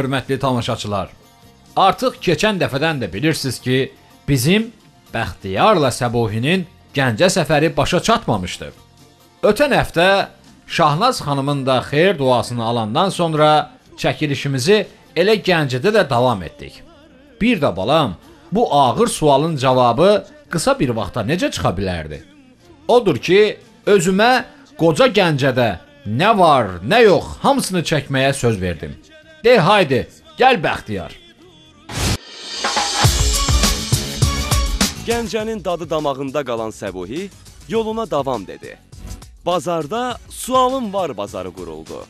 hörmətli tamaşaçılar. Artıq keçən dəfədən də bilirsiniz ki, bizim Bəxtiyarla Səbuhinin Gəncə səfəri başa çatmamışdı. Ötən həftə Şahnaz xanımın da xeyir duasını alandan sonra çəkilişimizi elə Gəncədə də davam etdik. Bir də balam, bu ağır sualın cavabı qısa bir vaxtda necə çıxa bilərdi? Odur ki, özümə qoca Gəncədə nə var, nə yox, hamısını çəkməyə söz verdim. De haydi, gəl Bəxtiyar. Gəncənin dadı damağında qalan Səbuhi yoluna davam dedi. Bazarda sualım var bazarı quruldu.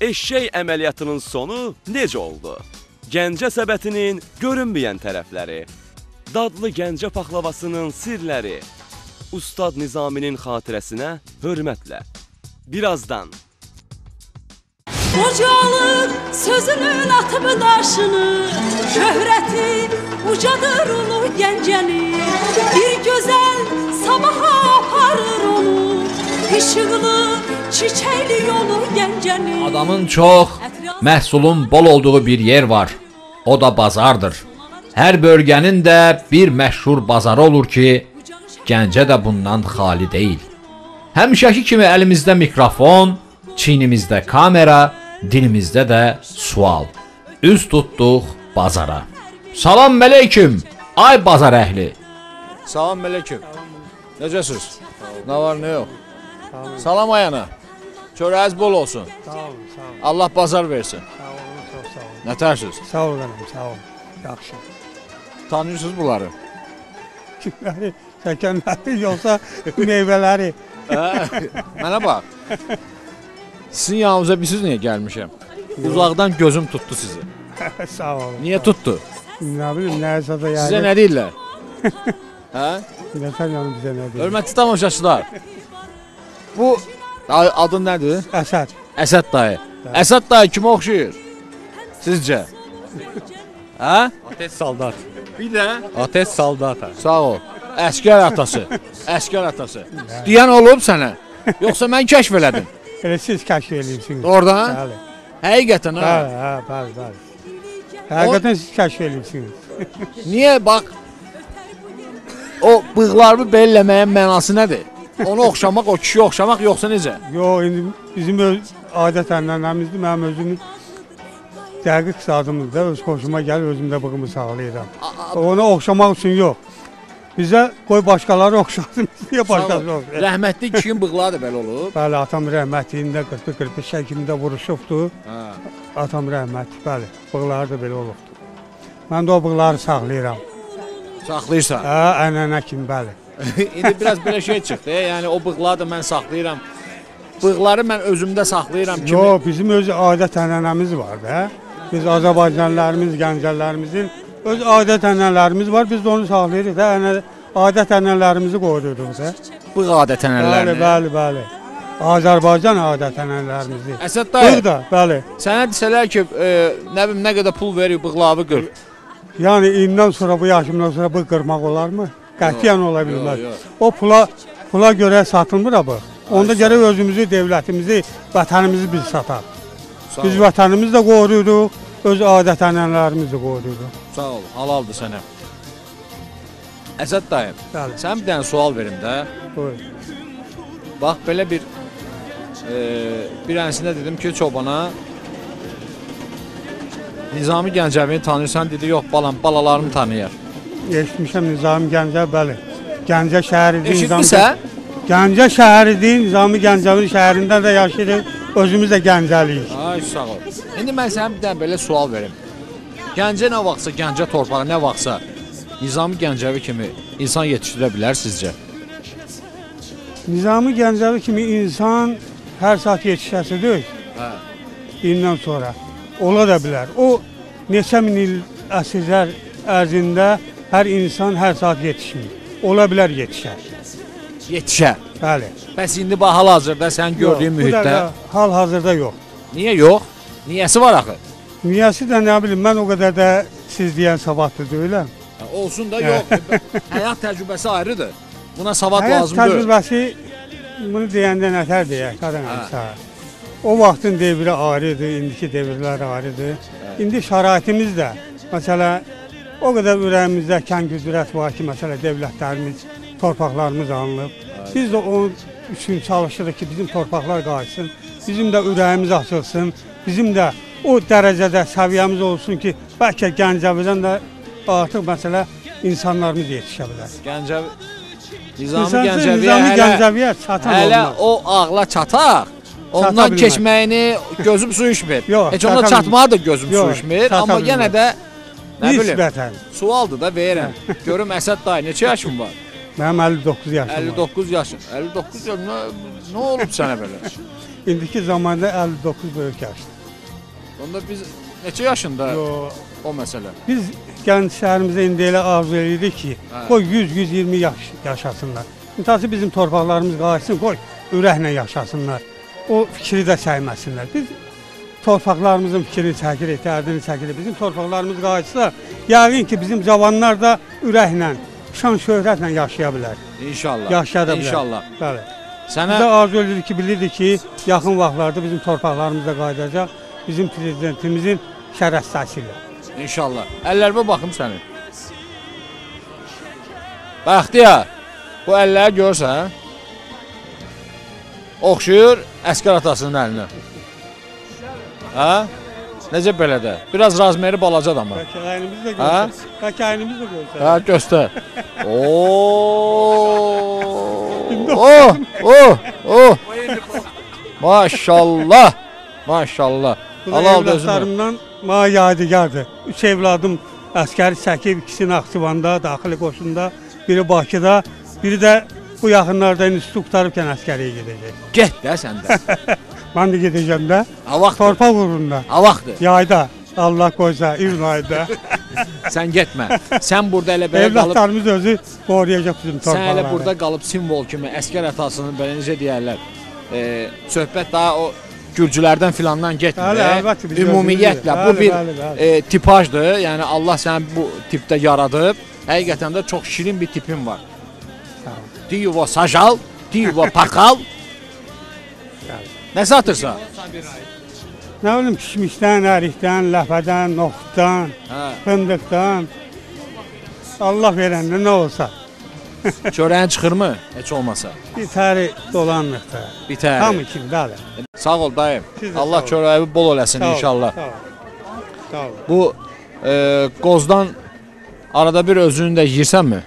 Eşşək əməliyyatının sonu necə oldu? Gəncə səbətinin görünməyən tərəfləri, dadlı Gəncə paxlavasının sirləri, Ustad Nizaminin xatirəsinə hörmətlə. Birazdan Qocalıq sözünün atımı daşını Şöhrəti ucadır ulu gəncəni Bir gözəl sabaha aparır onu İşıqlı, çiçəkli yolu gəncəni Adamın çox, məhsulun bol olduğu bir yer var. O da bazardır. Hər bölgənin də bir məşhur bazarı olur ki, Gəncə də bundan xali deyil. Həmişəki kimi əlimizdə mikrofon, çiynimizdə kamera, dilimizdə də sual. Üz tutduq bazara. Salam əleykum, ay bazar əhli. Salam əleykum. Necəsiz? Nə var, nə yox? Salam ayana. Çörəyiz bol olsun. Sağ olun, sağ olun. Allah bazar versin. Sağ olun, çox sağ olun. Nə tərsiz? Sağ olun, sağ olun. Yaxşı. Tanıyırsınız bunları? Kimləri, çəkənləri yoxsa meyvələri. Hə? Mənə bax. Sizin yanınıza bilsiz niyə gəlmişəm? Uzaqdan gözüm tutdu sizi. sağ olun. Niyə tutdu? Nə bilim, nəsə də yəni. Sizə nə deyirlər? Hə? Nəsə yəni bizə nə deyir? Hörmətli tamaşaçılar. Bu adın nədir? Əsəd. Əsəd dayı. Əsəd dayı kimə oxşayır? Sizcə? Hə? Ateş saldat. Bir də Ateş saldata. Sağ ol. Əskər atası. Əskər atası. Deyən olub sənə? Yoxsa mən kəşf elədim? Elə siz kəşf edirsiniz. Oradan? Bəli. Həqiqətən ha. Bəli, hə, bəli, bəli. Həqiqətən siz kəşf edirsiniz. Niyə bax o bığlarımı belləməyin mənası nədir? Ona oxşamaq, o kişiyə oxşamaq yoxsa necə? Yox, indi bizim öz adət ənənəmizdir. Mənim özümün dəqiq sadımızda öz xoşuma gəlir, özüm də bığımı sağlayıram. Ona oxşamaq üçün yox. Bizə qoy başqaları oxşasın, niyə başqası oxşasın? Rəhmətli kişinin bığları da belə olub. Bəli, atam rəhmətliyində 40-45 şəkildə vuruşubdur. Hə. Atam rəhmətli, bəli, bığları da belə olubdur. Mən də o bığları saxlayıram. Saxlayırsan. Hə, ənənə kimi, bəli. İndi biraz belə şey çıxdı. Yəni o bığları da mən saxlayıram. Bığları mən özümdə saxlayıram kimi. Yox, bizim öz adət ənənəmiz var da. Biz Azərbaycanlılarımız, gəncələrimizin öz adət ənənələrimiz var. Biz də onu saxlayırıq da. Ənə, adət ənənələrimizi qoruduq da. bığ adət Bəli, ənənələrini. bəli, bəli. Azərbaycan adət ənənələrimizi. Əsəd dayı, da, bəli. sənə desələr ki, e, nə bilim nə qədər pul verir bığlavı qır. Yəni indən sonra bu yaşımdan sonra bığ qırmaq olarmı? Qətiyyən ola bilməz. yox. O pula pula görə satılmır ha bu. Onda gərək özümüzü, dövlətimizi, vətənimizi biz sataq. Biz vətənimizi də qoruyuruq, öz adət ənənələrimizi də qoruyuruq. Sağ ol, halaldır sənə. Əsəd dayı, Bəli. sən bir dənə sual verim də. Buyur. Bax belə bir e, bir ənsində dedim ki, çobana Nizami Gəncəvini tanıyırsan dedi, yox balam, balalarımı tanıyır. Eşitmişəm Nizami Gəncə, bəli. Gəncə şəhəridir. Eşitmisən? Gəncə şəhəridir, Nizami Gəncəvin şəhərində də yaşayırıq. Özümüz də Gəncəliyik. Ay sağ ol. İndi mən sənə bir dənə belə sual verim. Gəncə nə vaxtsa, Gəncə torpağı nə vaxtsa Nizami Gəncəvi kimi insan yetişdirə bilər sizcə? Nizami Gəncəvi kimi insan hər saat yetişəsidir. Hə. İndən sonra ola da bilər. O neçə min il əsrlər ərzində hər insan hər saat yetişmir. Ola bilər yetişər. Yetişə. Bəli. Bəs indi bax hal-hazırda sən gördüyün Yox, mühitdə hal-hazırda yox. Niyə yox? Niyəsi var axı? Niyəsi də nə bilim, mən o qədər də siz deyən savadlı deyiləm. Hə, Olsun da yox. Həyat təcrübəsi ayrıdır. Buna savad Həyat lazım deyil. təcrübəsi bunu deyəndə nətər deyək, qadan Hə. O vaxtın devri ayrıdır, indiki devirlər ayrıdır. Hə. İndi şəraitimiz də məsələ o qədər ürəyimizdə kən qüdrət var ki, məsələ dövlətlərimiz, torpaqlarımız alınıb. Biz də onun üçün çalışırıq ki, bizim torpaqlar qayıtsın, bizim də ürəyimiz açılsın, bizim də o dərəcədə səviyyəmiz olsun ki, bəlkə Gəncəvidən də artıq məsələ insanlarımız yetişə bilər. Gəncəvi Nizami Nizami Gəncəviyə Nizami hələ, Gəncəviyə çatan hələ olmaz. o ağla çataq. Çata Ondan bilməz. keçməyini gözüm su içmir. Yox, Heç ona çata çatmağı da gözüm su Yox, içmir, çata amma yenə də nə bilim, sualdır da verirəm. Görüm Əsəd dayı neçə yaşın var? Mənim 59 yaşım var. 59 yaşın. 59 yaş nə, nə olub sənə belə? İndiki zamanda 59 böyük yaşdır. Onda biz neçə yaşında Yo, o məsələ? Biz gənclərimizə indi elə arzu edirik ki, Hə. qoy 100-120 yaş yaşasınlar. İntası bizim torpaqlarımız qayıtsın, qoy ürəklə yaşasınlar. O fikri də səyməsinlər. Biz torpaqlarımızın fikrini çəkirik, dərdini çəkirik. Bizim torpaqlarımız qayıtsa, yəqin ki, bizim cavanlar da ürəklə, şan şöhrətlə yaşaya bilər. İnşallah. Yaşaya bilər. İnşallah. Bəli. Sənə Biz də arzu edirik ki, bilirdik ki, yaxın vaxtlarda bizim torpaqlarımız da qayıdacaq. Bizim prezidentimizin şərəfsəsi ilə. İnşallah. Əllərimə baxım sənin. Bəxtiyar, bu əlləri görsən, oxşuyur əskər atasının əlinə. Hə? Necə belə də? Biraz razmeri balacadır amma. Kəkəyinimiz də Ha? görsək. Kəkəyinimiz də görsək. Hə, göstər. Oo! Oh, oh, oh. Maşallah. Maşallah. Allah evlatlarımdan mənə yadigardır. Üç evladım əskəri çəkib, ikisi Naxçıvanda, daxili qoşunda, biri Bakıda, biri də bu yaxınlarda institut qurtarıbkən əskəriyə gedəcək. Get də sən də. Mən də gedəcəm də, Ha vaxtdır. torpaq uğrunda, Ha vaxtdır. yayda, Allah qoysa, iyun ayda. Sən getmə. Sən burada elə belə qalıb Evlatlarımız özü qoruyacaq bizim Sən torpaqları. elə burada qalıb simvol kimi əskər atasının belə necə deyərlər, e, söhbət daha o gürcülərdən filandan getmir. Ümumiyyətlə bu bir bəli, bəli. e, tipajdır. Yəni Allah səni bu tipdə yaradıb. Həqiqətən də çox şirin bir tipin var. Diyo sajal, diyo pakal. Nə satırsan? Nə bilim, kişmişdən, ərikdən, ləfədən, noxuddan, Hə, fındıqdan. Allah verəndə nə olsa. çörəyin çıxırmı? Heç olmasa. Bir təri dolanlıqda. Bitər. Tam kimi, bəli. Sağ ol dayım. Siz də Allah sağ ol. çörəyi bol eləsin Sağ ol, inşallah. Sağ ol. Sağ ol. Bu e, qozdan arada bir özünü də yeyirsənmi?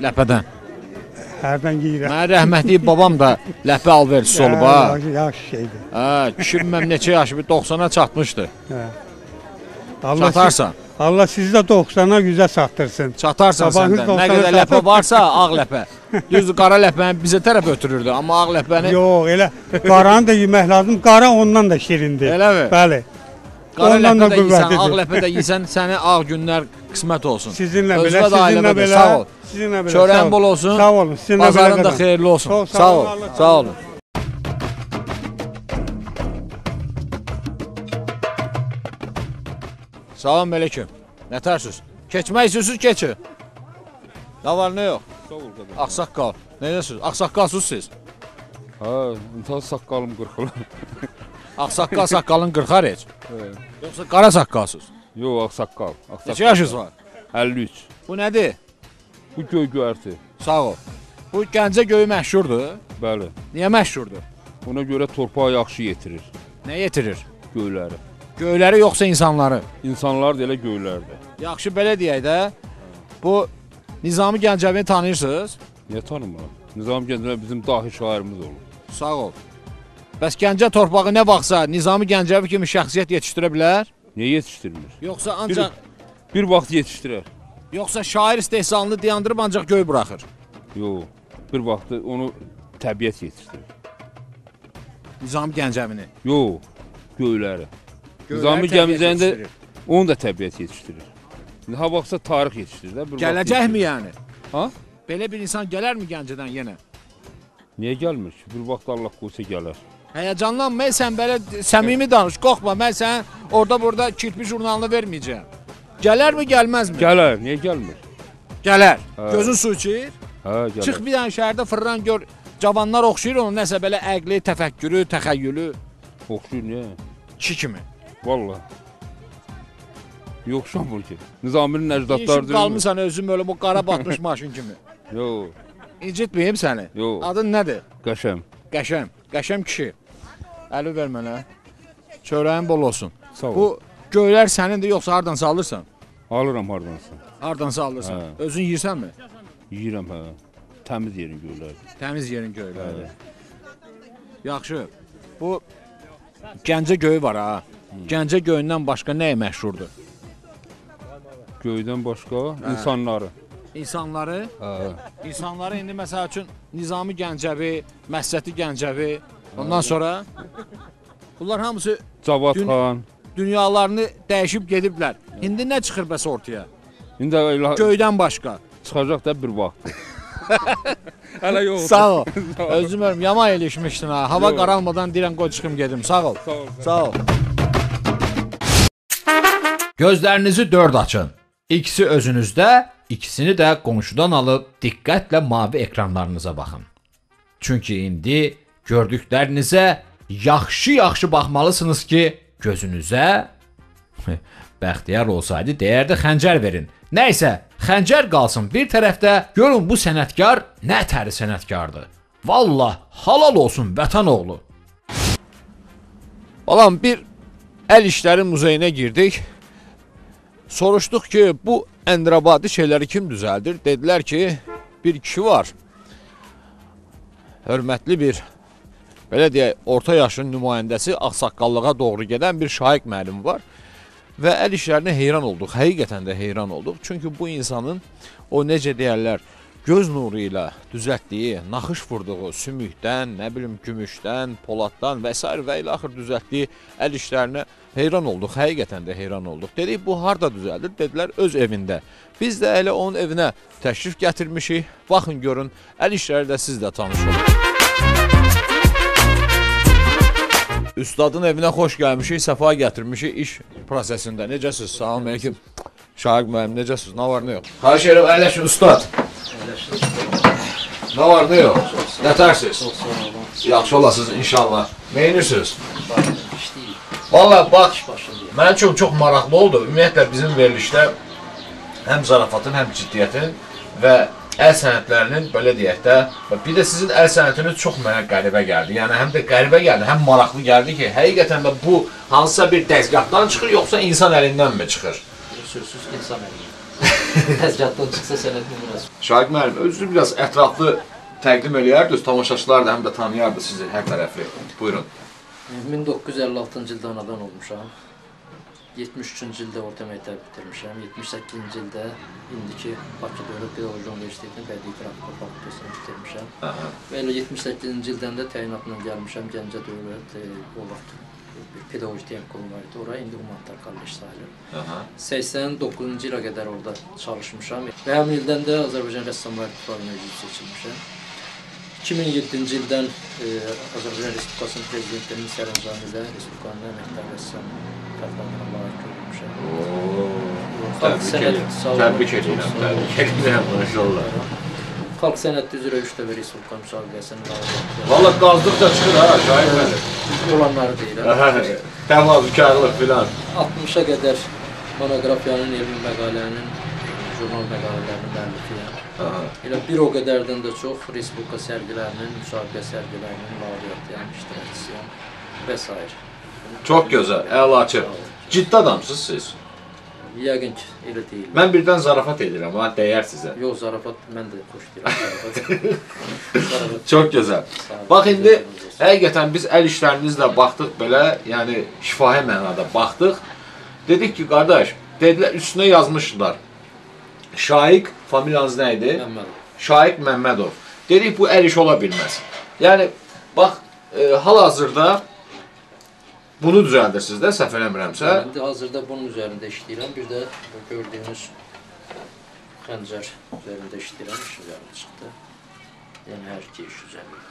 Ləpədən. Hərdən yeyirəm. Mənim rəhmətli babam da ləpə alverçisi olub ha. Yaxşı, şeydir. Hə, kişim mənim neçə yaşı bir 90-a çatmışdı. Hə. Allah, Çatarsan. Allah sizi də 90-a 100-ə satdırsın. Çatarsan Sabahınız sən də. Nə 90-a qədər ləpə varsa ağ ləpə. Düzdür, qara ləpəni bizə tərəf ötürürdü, amma ağ ləpəni Yox, elə qaranı da yemək lazım. Qara ondan da şirindir. Eləmi? Bəli. qara ləpə də yeysən, ağ ləpə də yeysən, sənə ağ günlər qismət olsun. Sizinlə Özünə belə, sizinlə belə. sağ ol. Sizinlə belə. Çörəyin bol olsun. Sağ olun. Sizinlə belə. Bazarın da xeyirli olsun. Sağ Sağ olun, ol. Sağ olun. Salam əleykum. Nə tərsiniz? Keçmək istəyirsiniz, keçin. Nə var, nə yox? Sağ ol qaqa. Ağsaqqal. Necəsiniz? Ağsaqqalsınız siz? Ha, intihar saqqalım qırxılar. Ağsaqqal saqqalın qırxar heç. Hə. Yoxsa qara saqqalsınız? Yox, ağsaqqal. Neçə yaşınız var? 53. Bu nədir? Bu göy göyərti. Sağ ol. Bu Gəncə göyü məşhurdur. Bəli. Niyə məşhurdur? Ona görə torpağı yaxşı yetirir Nə yetirir? göyləri. Göyləri yoxsa insanları? İnsanlar da elə göylərdə. Yaxşı belə deyək də. Bu Nizami Gəncəvini tanıyırsınız? Niyə tanımıram? Nizam Gəncəvi bizim dahi şairimiz olub. Sağ ol. Bəs Gəncə torpağı nə vaxtsa Nizami Gəncəvi kimi şəxsiyyət yetişdirə bilər? Niyə yetişdirmir? Yoxsa ancaq Bir vaxt yetişdirər. yoxsa şair istehsalını dayandırıb ancaq göy buraxır. Yox. Bir vaxt onu təbiət yetişdirir. Nizami Gəncəvini. Yox. Göyləri. Göyləri Nizami yetişdirir. onu da təbiət yetişdirir. İndi ha baxsa tarix yetişdirir də. Bir Gələcəkmi yəni? Ha? Belə bir insan gələrmi Gəncədən yenə? Niyə gəlmir ki? Bir vaxt Allah qoysa gələr. Həyəcanlanma, sən belə səmimi danış, qorxma. Mən sən orada burada kirpi jurnalını verməyəcəm. Gələrmi, gəlməzmi? Gələr, niyə gəlmir? Gələr. Hə. Gözün su içir. Hə, gələr. Çıx bir dənə şəhərdə fırlan gör. Cavanlar oxşayır onun nəsə belə əqli, təfəkkürü, təxəyyülü Oxşuyur niyə? kişi kimi. Vallahi. Yoxşamır ki. Nizaminin əcdadları İşim deyil. qalmısan özüm böyle bu qara batmış maşın kimi. Yox, İncitməyim səni. Yox. Adın nədir? qəşəm. Qəşəm. Qəşəm kişi. Əli ver mənə. Çörəyin bol olsun. Sağ ol. Bu göylər sənindir yoxsa hardansa alırsan? alıram hardansa. Hardansa alırsan. Hə. Özün yirsənmi? Yeyirəm hə. Təmiz yerin göylər. Təmiz yerin göyləri. Yaxşı. Bu Gəncə göyü var ha. Gəncə göyündən başqa nəyə məşhurdur? Göydən başqa insanları. İnsanları, Hə. insanları indi məsəl üçün Nizami Gəncəvi, Məsəti Gəncəvi, ondan sonra bunlar hamısı Cavad Dün- xan. dünyalarını dəyişib gediblər. İndi nə çıxır bəs ortaya? İndi elə Göydən başqa. çıxacaq da bir vaxt. Hələ yox. Sağ ol. Özüm ölüm yama elişmişdin ha. Hava Yox. qaralmadan deyirəm qoy çıxım gedim. Sağ ol. Sağ ol. Sağ ol. Gözlərinizi dörd açın. İkisi özünüzdə, ikisini də qonşudan alıb diqqətlə mavi ekranlarınıza baxın. Çünki indi gördüklərinizə yaxşı-yaxşı baxmalısınız ki, gözünüzə Bəxtiyar olsaydı deyərdi xəncər verin. Nəysə, xəncər qalsın bir tərəfdə. Görün bu sənətkar nə təri sənətkardır. Vallah, halal olsun vətən oğlu. Balam bir əl işləri muzeyinə girdik. Soruşduq ki, bu Əndirabadi şeyləri kim düzəldir? Dedilər ki, bir kişi var. Hörmətli bir belə deyək, orta yaşın nümayəndəsi ağsaqqallığa doğru gedən bir Şaiq müəllim var. Və əl işlərinə heyran olduq. Həqiqətən də heyran olduq. Çünki bu insanın o necə deyərlər, göz nuru ilə düzəltdiyi, naxış vurduğu sümükdən, nə bilim gümüşdən, poladdan və s. və ilə axır düzəltdiyi əl işlərinə heyran olduq. Həqiqətən də heyran olduq. Dedik bu harda düzəldir? Dedilər öz evində. Biz də elə onun evinə təşrif gətirmişik. Baxın görün, əl işləri də siz də tanış olun. Üstadın evinə xoş gəlmişik, səfa gətirmişik iş prosesində. Necəsiz? Salam əleykum. Şahiq müəllim, necəsiz? Nə var, nə yox? Xahiş edirəm, əyləşin ustad. Nə var, nə yox? Nətərsiz? Yaxşı olasınız inşallah. Nə edirsiniz? Valla bax, mənim üçün çox maraqlı oldu. Ümumiyyətlə bizim verilişdə həm zarafatın, həm ciddiyyətin və əl sənətlərinin belə deyək də, bir də sizin əl sənətiniz çox mənə qəribə gəldi. Yəni həm də qəribə gəldi, həm maraqlı gəldi ki, həqiqətən də bu hansısa bir dəzgahdan çıxır yoxsa insan əlindənmi çıxır? Sözsüz insan əməyi. Təzgahdan çıxsa sənətin biraz. Şahid müəllim, özünüzü biraz ətraflı təqdim eləyərdiniz, tamaşaçılar da həm də tanıyardı sizi hər tərəfli. Buyurun. 1956-cı ildə anadan olmuşam. 73-cü ildə orta məktəb bitirmişəm. 78-ci ildə indiki Bakı Dövlət Pedaqoji Universitetinin Bədii Qrafikə fakültəsini bitirmişəm. Və elə 78-ci ildən də təyinatla gəlmişəm Gəncə Dövlət e, o vaxt bir pedaqoji texnikum var idi. Ora indi humanitar kollec sayılır. Aha. 89-cu ilə qədər orada çalışmışam. Və həmin ildən də Azərbaycan Rəssamlar İttifaqına üzv seçilmişəm. 2007-ci ildən e, Azərbaycan Respublikasının prezidentinin sərəncamı ilə Respublikanın əməkdar rəssam fərqlərinə layiq görülmüşəm. Xalq Təbrik sənət- Təbrik edirəm. Təbrik edirəm maşallah. Xalq sənəti üzrə 3 dəfə Respublika müsabiqəsinin layiq Valla qazdıq da çıxır ha, Şahid müəllim. olanları deyirəm. Aha, Təvazökarlıq filan. 60-a qədər monoqrafiyanın, elmi məqalənin, jurnal məqalələrinin müəllifiyəm. Elə bir o qədərdən də çox Respublika sərgilərinin, müsabiqə sərgilərinin laureatıyam, iştirakçısıyam və s. Çox gözəl, əlaçı. Ciddi adamsınız siz. Yəqin ki, elə deyil. Mən birdən zarafat edirəm, ha, dəyər sizə. Yox, zarafat mən də xoş deyirəm. zarafat. zarafat. Çox gözəl. Bax indi həqiqətən biz əl işlərinizlə baxdıq belə, yəni şifahi mənada baxdıq. Dedik ki, qardaş, dedilər üstünə yazmışdılar. Şaiq familiyanız nə idi? Məmmədov. Şaiq Məmmədov. Dedik bu əl iş ola bilməz. Yəni bax e, hal-hazırda bunu düzəldirsiniz də, səhv eləmirəmsə. İndi hazırda bunun üzərində işləyirəm. Bir də bu gördüyünüz xəncər üzərində işləyirəm. İş üzərində çıxdı. Yəni hər iki iş üzərində.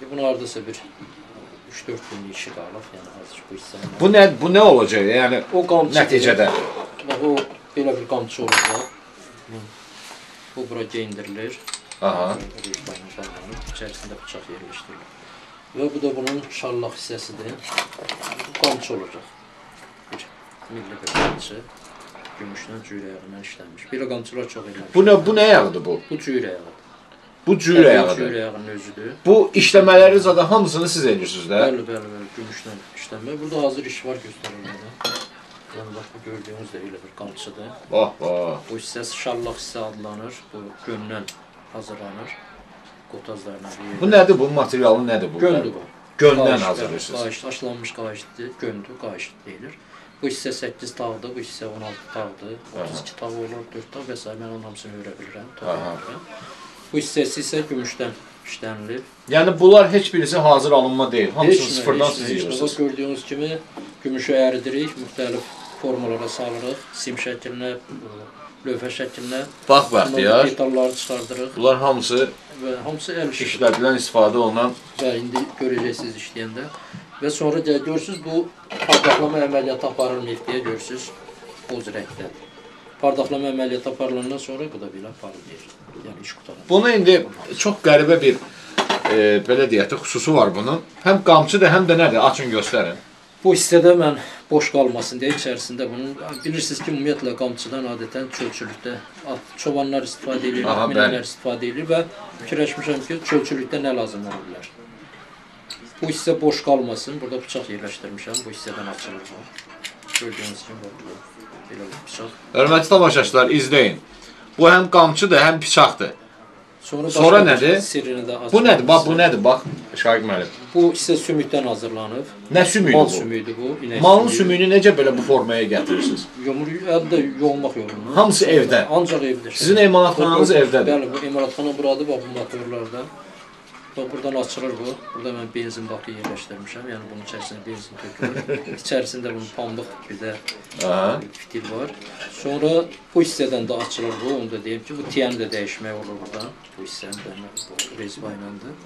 Bir Bunun hardasa bir 3-4 günlük işi qalıb. Yəni hazır bu hissəni. Bu nə bu nə olacaq? Yəni o qamçı nəticədə Bax o belə bir qamçı olacaq. Bu bura geyindirilir. Aha. Rejbanın bağlanır. İçərisində bıçaq yerləşdirilir. Və bu da bunun şallaq hissəsidir. Bu qamçı olacaq. Bir milli bir qamçı. gümüşdən cüyür ayağından işlənmiş. Bir qamçılar çox eləmiş. Bu nə bu nə ayağıdır bu? Bu cüyür ayağıdır. Bu cür Cüyür ayağıdır. ayağının özüdür. Bu işləmələri zaten hamısını siz edirsiniz də. Bəli, bəli, bəli, gümüşdən işlənmə. Burada hazır iş var göstərilmədə. Yəni bax bu gördüyünüz də elə bir qamçıdır. Vah vah. Bu hissə şallaq hissə adlanır. Bu göndən hazırlanır. Qotazlarla bir Bu nədir bu materialı nədir bu? Göndür bu. Göndən hazırlayırsınız. Qayış, daşlanmış qayışdır, göndür, qayış deyilir. Bu hissə 8 tağdır, bu hissə 16 tağdır, 32 tağ olur, 4 tağ və s. mən onun hamısını öyrə bilirəm, bilirəm. Bu hissəsi isə gümüşdən işlənilib. Yəni bunlar heç birisi hazır alınma deyil. Hamısını Heç sıfırdan heç siz yığırsınız. Bax, Gördüyünüz kimi gümüşü əridirik, müxtəlif formalara salırıq, sim şəklinə, lövhə şəklinə. Bax bəxtiyar. Detalları çıxardırıq Bunlar hamısı və hamısı əl işidir. işlədilən, istifadə olunan Və indi görəcəksiniz işləyəndə. Və sonra gəl görürsüz bu pardaklama əməliyyatı aparılmayıb deyə görürsüz boz rəngdədir. Pardaklama əməliyyatı aparılandan sonra bu da belə parlayır. Yəni iş qutaran. Bunu indi çox qəribə bir e, belə deyək də xüsusu var bunun. Həm qamçıdır, həm də nədir? Açın göstərin. Bu hissədə mən boş qalmasın deyə içərisində bunun bilirsiniz ki, ümumiyyətlə qamçıdan adətən çölçülükdə çobanlar istifadə edir, minələr istifadə edir və fikirləşmişəm ki, çölçülükdə nə lazım ola bilər. Bu hissə boş qalmasın. Burada bıçaq yerləşdirmişəm. Bu hissədən açılır bu. Gördüyünüz kimi bu. Belə bıçaq. Hörmətli tamaşaçılar, izləyin. Bu həm qamçıdır, həm bıçaqdır. Sonra, Sonra nədir? Sirrini də açılır. Bu nədir? Bax bu nədir? Bax Şahiq müəllim. Bu hissə sümükdən hazırlanıb. Nə sümüyüdür Mal bu? sümüyüdür bu. inək Malın sümüyü. sümüyünü necə belə bu formaya gətirirsiniz? Yomur, əldə yolmaq yolundan. Hamısı evdə. Ancaq evdə. Sizin emalatxananız evdədir. Bəli, bu emalatxana buradır, bax bu motorlardan. Bax buradan açılır bu. Burada mən benzin bakı yerləşdirmişəm. Yəni bunun içərisinə benzin tökülür. İçərisində bunun pambıq bir də fitil var. Sonra bu hissədən də açılır bu. Onu da deyim ki, bu tiyəni də dəyişmək olur burada. Bu hissəni də bu rezba iləndir.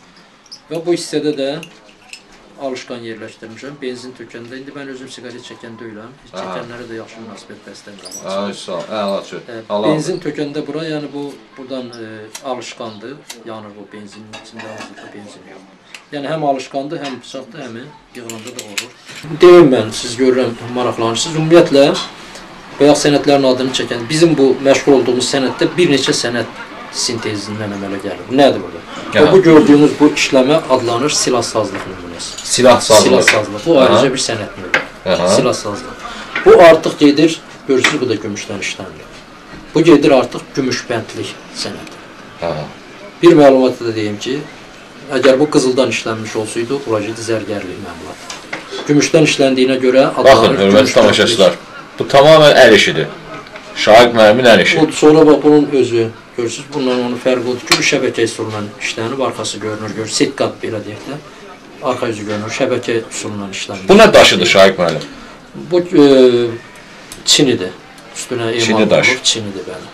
Və bu hissədə də alışqan yerləşdirmişəm. Benzin tökəndə indi mən özüm siqaret çəkən deyiləm. Çəkənlərə də yaxşı münasibət bəsləyirəm. Ay sağ ol. Əlaçı. Allah. Benzin tökəndə bura, yəni bu buradan e, alışqandır. Yanır bu benzinin içində hazırda benzin yox. Yəni həm alışqandır, həm bıçaqdır, həm yığılanda da olur. Deyim mən, siz görürəm maraqlanırsınız. Ümumiyyətlə bayaq sənədlərin adını çəkən bizim bu məşğul olduğumuz sənəddə bir neçə sənəd sintezindən əmələ gəlir. Nədir burada? Və bu gördüyünüz bu işləmə adlanır silahsazlıq nümunəsi. Silah sazlıq. Silahsazlıq. Bu ayrıca bir sənəd növü. Aha. Silahsazlıq. Bu artıq gedir, görürsünüz bu da gümüşdən işlənilir. Bu gedir artıq gümüş bəndlik sənədi. Aha. Bir məlumat da deyim ki, əgər bu qızıldan işlənmiş olsaydı, olacaqdı zərgərlik məmulat. Gümüşdən işləndiyinə görə Baxın, adlanır hörmətli gümüş tamaşaçılar. Bu tamamilə əl işidir. Şahiq müəllimin əl işi. O, sonra bax bunun özü, görürsünüz, bundan onun fərqi odur ki, şəbəkə üsulundan işlənib, arxası görünür, görür, setqat belə deyək də. Arxa yüzü görünür, şəbəkə üsulundan işlənir. Bu nə daşıdır Şahiq müəllim? Bu e, Çinidir. Üstünə emal Çini daş. olunub, Çinidir bəli.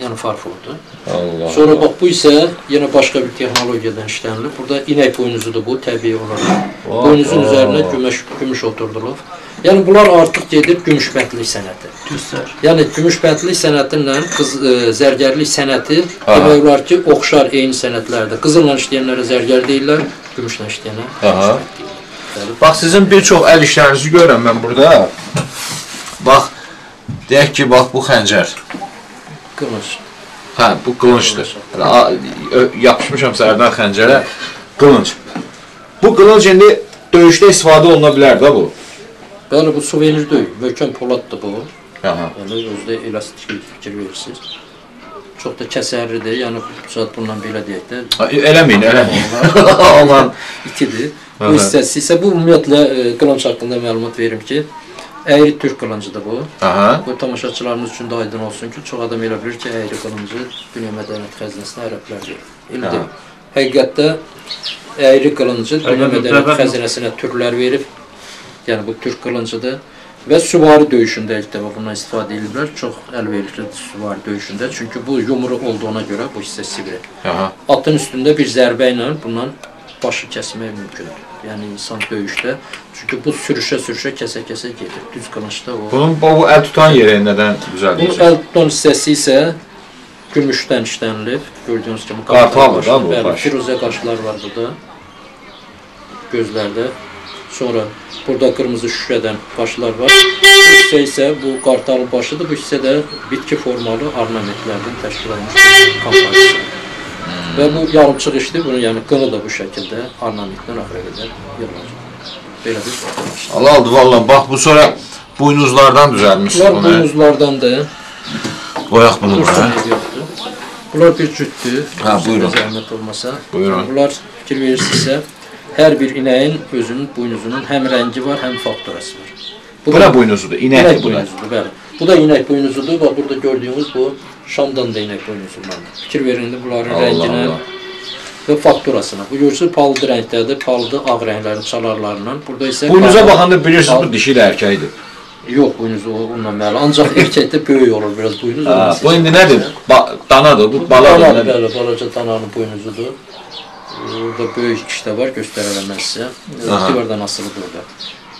Yəni farfurdur. Allah. Sonra bax bu isə yenə başqa bir texnologiyadan işlənilir. Burada inək boynuzudur bu təbii olaraq. Boynuzun üzərinə gümüş gümüş oturdulub. Yəni bunlar artıq gedir gümüş bəndlik sənəti. Düzdür. Yəni gümüş bəndlik sənətinlə qız e, zərgərlik sənəti demək olar ki, oxşar eyni sənətlərdir. Qızılla işləyənlərə zərgər deyirlər, gümüşlə işləyənə. Aha. Bax sizin bir çox əl işlərinizi görürəm mən burada. Bax deyək ki, bax bu xəncər. Qılınc. Hə, bu qılıncdır. Yapışmışam sərdən xəncərə. Qılınc. Bu qılınc indi döyüşdə istifadə oluna bilər də bu. Bəli, bu suvenir deyil, möhkəm poladdır bu. Aha. Yəni özdə elastik fikir verirsiniz. Çox da kəsərlidir. Yəni saat bundan belə deyək də Ha, Eləməyin, eləməyin. Aman. itidir. Bu hissəsi isə bu ümumiyyətlə e, qılınc haqqında məlumat verim ki, əyri türk qılıncıdır bu. Aha. Bu tamaşaçılarımız üçün də aydın olsun ki, çox adam elə bilir ki, əyri qılıncı Dünya Mədəniyyət Xəzinəsinə ərəblər verir. Deyil. Həqiqətdə əyri qılıncı Dünya Mədəniyyət Xəzinəsinə türklər verib. Yəni bu türk qılıncıdır. Və süvari döyüşündə ilk dəfə bundan istifadə ediblər. Çox əlverişlidir süvari döyüşündə. Çünki bu yumru olduğuna görə bu hissə sivri. Aha. Atın üstündə bir zərbə ilə bundan başı kəsmək mümkündür. Yəni insan döyüşdə. Çünki bu sürüşə-sürüşə kəsə-kəsə gedir. Düz qılıncda o. Bunun bu bu əl tutan yeri nədən düzəldiləcək? əl tutan hissəsi isə gümüşdən işlənilib. Gördüyünüz kimi Qartaldır da bu baş. firuzə qaşlar var burada. Gözlərdə. Sonra burada qırmızı şüşədən qaşlar var. Bu hissə isə bu qartalın başıdır. Bu hissə də bitki formalı ornamentlərdən təşkil olunmuş komponisiya. Və bu yarımçıq işdir. Bunun yəni qını da bu şəkildə ornamentdən axıra qədər yığılacaq. Belə bir. Allah aldı vallahi bax bu sonra buynuzlardan düzəlmişsiniz Bunlar buynuzlardandır. Boyaq bunu bura. Bunlar bir cütdür. Ha, buyurun. Zəhmət olmasa. Buyurun. Bunlar fikir verirsinizsə, hər bir inəyin özünün buynuzunun həm rəngi var, həm faktorası var. Bu da- nə buynuzudur? İnək İnəkdir bu da. buynuzudur, bəli. Bu da inək buynuzudur. Bax burada gördüyünüz bu Şamdan da inək buynuzulardır. Fikir verin indi bunların Allah rənginə Allah. və faktorasına. Bu görürsünüz palıd rəngdədir, palıdı ağ rənglərin çalarlarından. Burada isə Buynuza qara- baxanda bilirsiniz bu dişi ilə erkəkdir. Yox, buynuzu onunla məli. Ancaq erkəkdə böyük olur biraz buynuz. Ha, bu indi nədir? Ba danadır, bu baladır. bəli, balaca dananın buynuzudur. Orada böyük iş də var, göstərərəm mən sizə. Divardan asılıdır orada.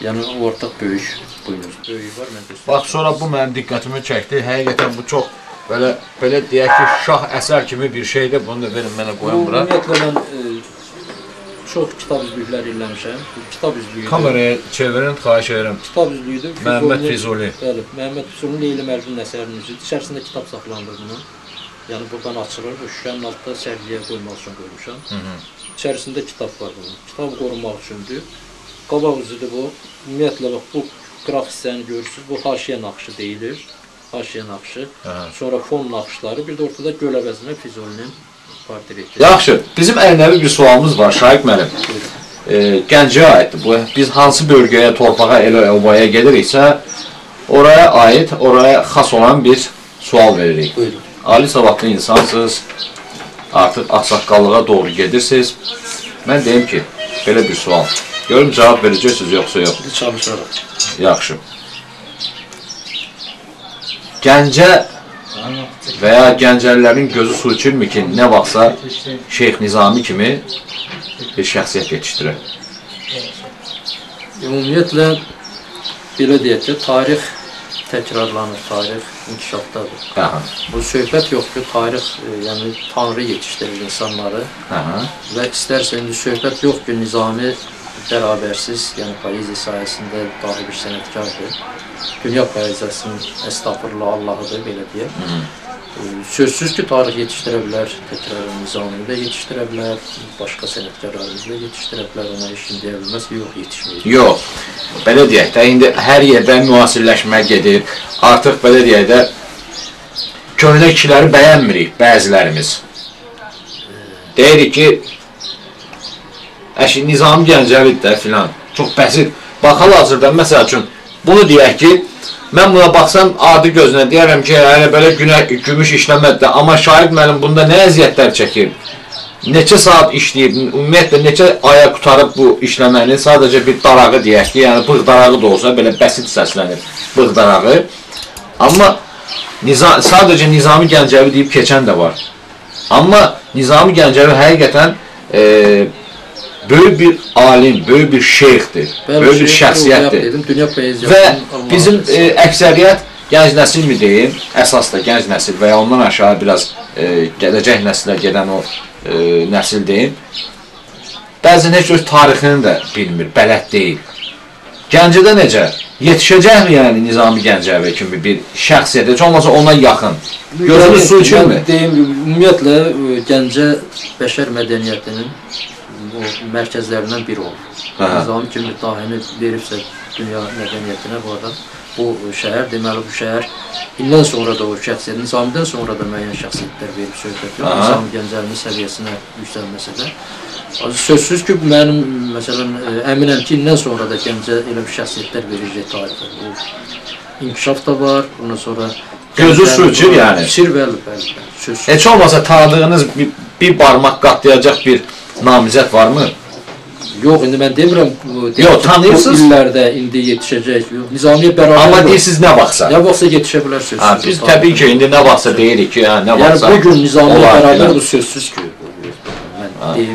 Yəni ortaq böyük buynuz. Böyük var, mən göstərərəm. Bax sonra bu mənim diqqətimi çəkdi. Həqiqətən bu çox belə belə deyək ki, şah əsər kimi bir şeydir. Bunu da verin mənə qoyun bura. ümumiyyətlə mən e, çox kitab üzlüklər eləmişəm. Kitab üzlüyüdür. Kameraya çevirin, xahiş edirəm. Kitab üzlüyüdür. Məhəmməd Füzuli-. Bəli, Məhəmməd Füzulinin Leyli Mərcun əsərinin üzüdür. İçərisində kitab saxlanılır bunun. Yəni buradan açılır, şüşənin altında sərgiyə qoymaq üçün qoymuşam. İçərisində kitab var bunun. Kitab qorunmaq üçündür. Qabaq üzüdür bu. Ümumiyyətlə bax bu qıraq hissəni görürsüz. Bu haşiyə naxışı deyilir. Haşiyə naxışı. Sonra fon naxışları, bir də ortada göl əvəzinə Füzulinin portreti. Yaxşı, bizim ənənəvi bir sualımız var Şahid müəllim. E, Gəncəyə aiddir bu. Biz hansı bölgəyə, torpağa, elə obaya gediriksə, oraya aid, oraya xas olan bir sual veririk. Buyurun. Ali savadlı insansınız, artıq ağsaqqallığa doğru gedirsiniz. Mən deyim ki, belə bir sual. Görüm cavab verəcəksiniz yoxsa yox. Biz çalışarıq. Yaxşı. Gəncə və ya gəncəlilərin gözü su içirmi ki, nə vaxtsa Şeyx Nizami kimi bir şəxsiyyət yetişdirir? Ümumiyyətlə belə deyək ki, tarix təkrarlanır, tarix inkişafdadır. Aha, Bu söhbət yoxdur, tarix e, yəni Tanrı yetişdirir insanları aha. və istərsə indi söhbət yox ki, Nizami bərabərsiz, yəni poeziya sayəsində dahi bir sənətkardır. Dünya poeziyasının əstəğfurullah Allahıdır belə deyək. Sözsüz ki, tarix yetişdirə bilər, təkrar Nizami də yetişdirə bilər, başqa sənətkarlarımız da yetişdirə bilər, ona kim deyə bilməz ki, yox yetişməyəcək. Yox. Belə deyək də, indi hər yerdə müasirləşmə gedir. Artıq belə deyək də, köhnə kişiləri bəyənmirik bəzilərimiz. Deyirik ki, əşi Nizami Gəncəvidir də filan. Çox bəsit. Bax hal-hazırda məsəl üçün bunu deyək ki, mən buna baxsam adi gözünə deyərəm ki, hələ belə günə gümüş işləmədir. Amma şahid mənim bunda nə əziyyətlər çəkir? Neçə saat işləyib, ümumiyyətlə neçə aya qutarıb bu işləməni, sadəcə bir darağı deyək ki, yəni bığ darağı da olsa belə bəsit səslənir bığ darağı. Amma Niza sadəcə Nizami Gəncəvi deyib keçən də var. Amma Nizami Gəncəvi həqiqətən e, böyük bir alim, böyük bir şeyxdir, böyük bir şəxsiyyətdir. Dedim, dünya Və bizim e, əksəriyyət gənc nəsil mi deyim, əsas da gənc nəsil və ya ondan aşağı biraz e, gələcək nəslə gedən o e, nəsil deyim. Bəzən heç öz tarixini də bilmir, bələd deyil. Gəncədə necə? Yetişəcəkmi yəni Nizami Gəncəvi kimi bir şəxsiyyət, heç olmasa ona yaxın. Gözünü su içirmi? Yəni, Deyim, ümumiyyətlə e, Gəncə bəşər mədəniyyətinin bu mərkəzlərindən biri olub. Nizami kimi dahini veribsə dünya mədəniyyətinə bu adam bu şəhər deməli bu şəhər ildən sonra da o şəxsiyyət Nizamidən sonra da müəyyən şəxsiyyətlər verib söhbət yox. Nizami Gəncəvinin səviyyəsinə yüksəlməsə də Sözsüz ki, mənim məsələn ə, əminəm ki, ildən sonra da Gəncə elə bir şəxsiyyətlər verəcək tarixə. Bu inkişaf da var, ondan sonra Gözü su içir yəni. İçir bəli, bəli. bəli. Sözsüz. Heç olmasa tanıdığınız bir, bir barmaq qatlayacaq bir namizət varmı? Yox, indi mən demirəm Yox, tanıyırsınız. Bu illərdə indi yetişəcək. Yox, Nizamiyə bərabər. Amma yox. deyirsiniz nə vaxtsa. Nə vaxtsa yetişə bilər sözsüz. Ha, biz təbii ki, indi nə vaxtsa deyirik ki, hə, nə Yəni vaxtsa. bu gün Nizamiyə bərabər bu sözsüz ki.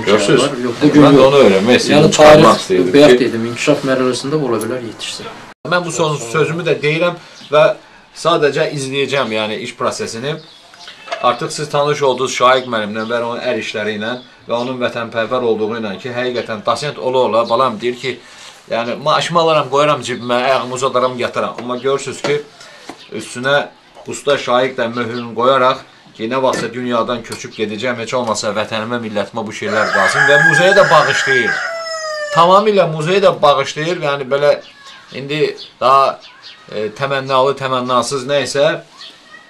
Görürsüz? Yox, bu gün Mən onu öyrənmək istəyirdim, Yəni tarix bayaq dedim, inkişaf mərhələsində ola bilər yetişsin. Mən bu son sözümü də deyirəm və sadəcə izləyəcəm, yəni iş prosesini. Artıq siz tanış oldunuz Şaiq müəllimlə və onun ər işləri ilə və onun vətənpərvər olduğu ilə ki, həqiqətən dasent ola ola balam deyir ki, Yəni maaşımı alaram, qoyaram cibimə, ayağımı uzadaram, yataram. Amma görürsüz ki, üstünə usta şahiqlə möhrünü qoyaraq ki, nə vaxtsa dünyadan köçüb gedəcəm, heç olmasa vətənimə, millətimə bu şeylər qalsın və muzeyə də bağışlayır. Tamamilə muzeyə də bağışlayır. Yəni belə indi daha e, təmənnalı, təmənnasız nə isə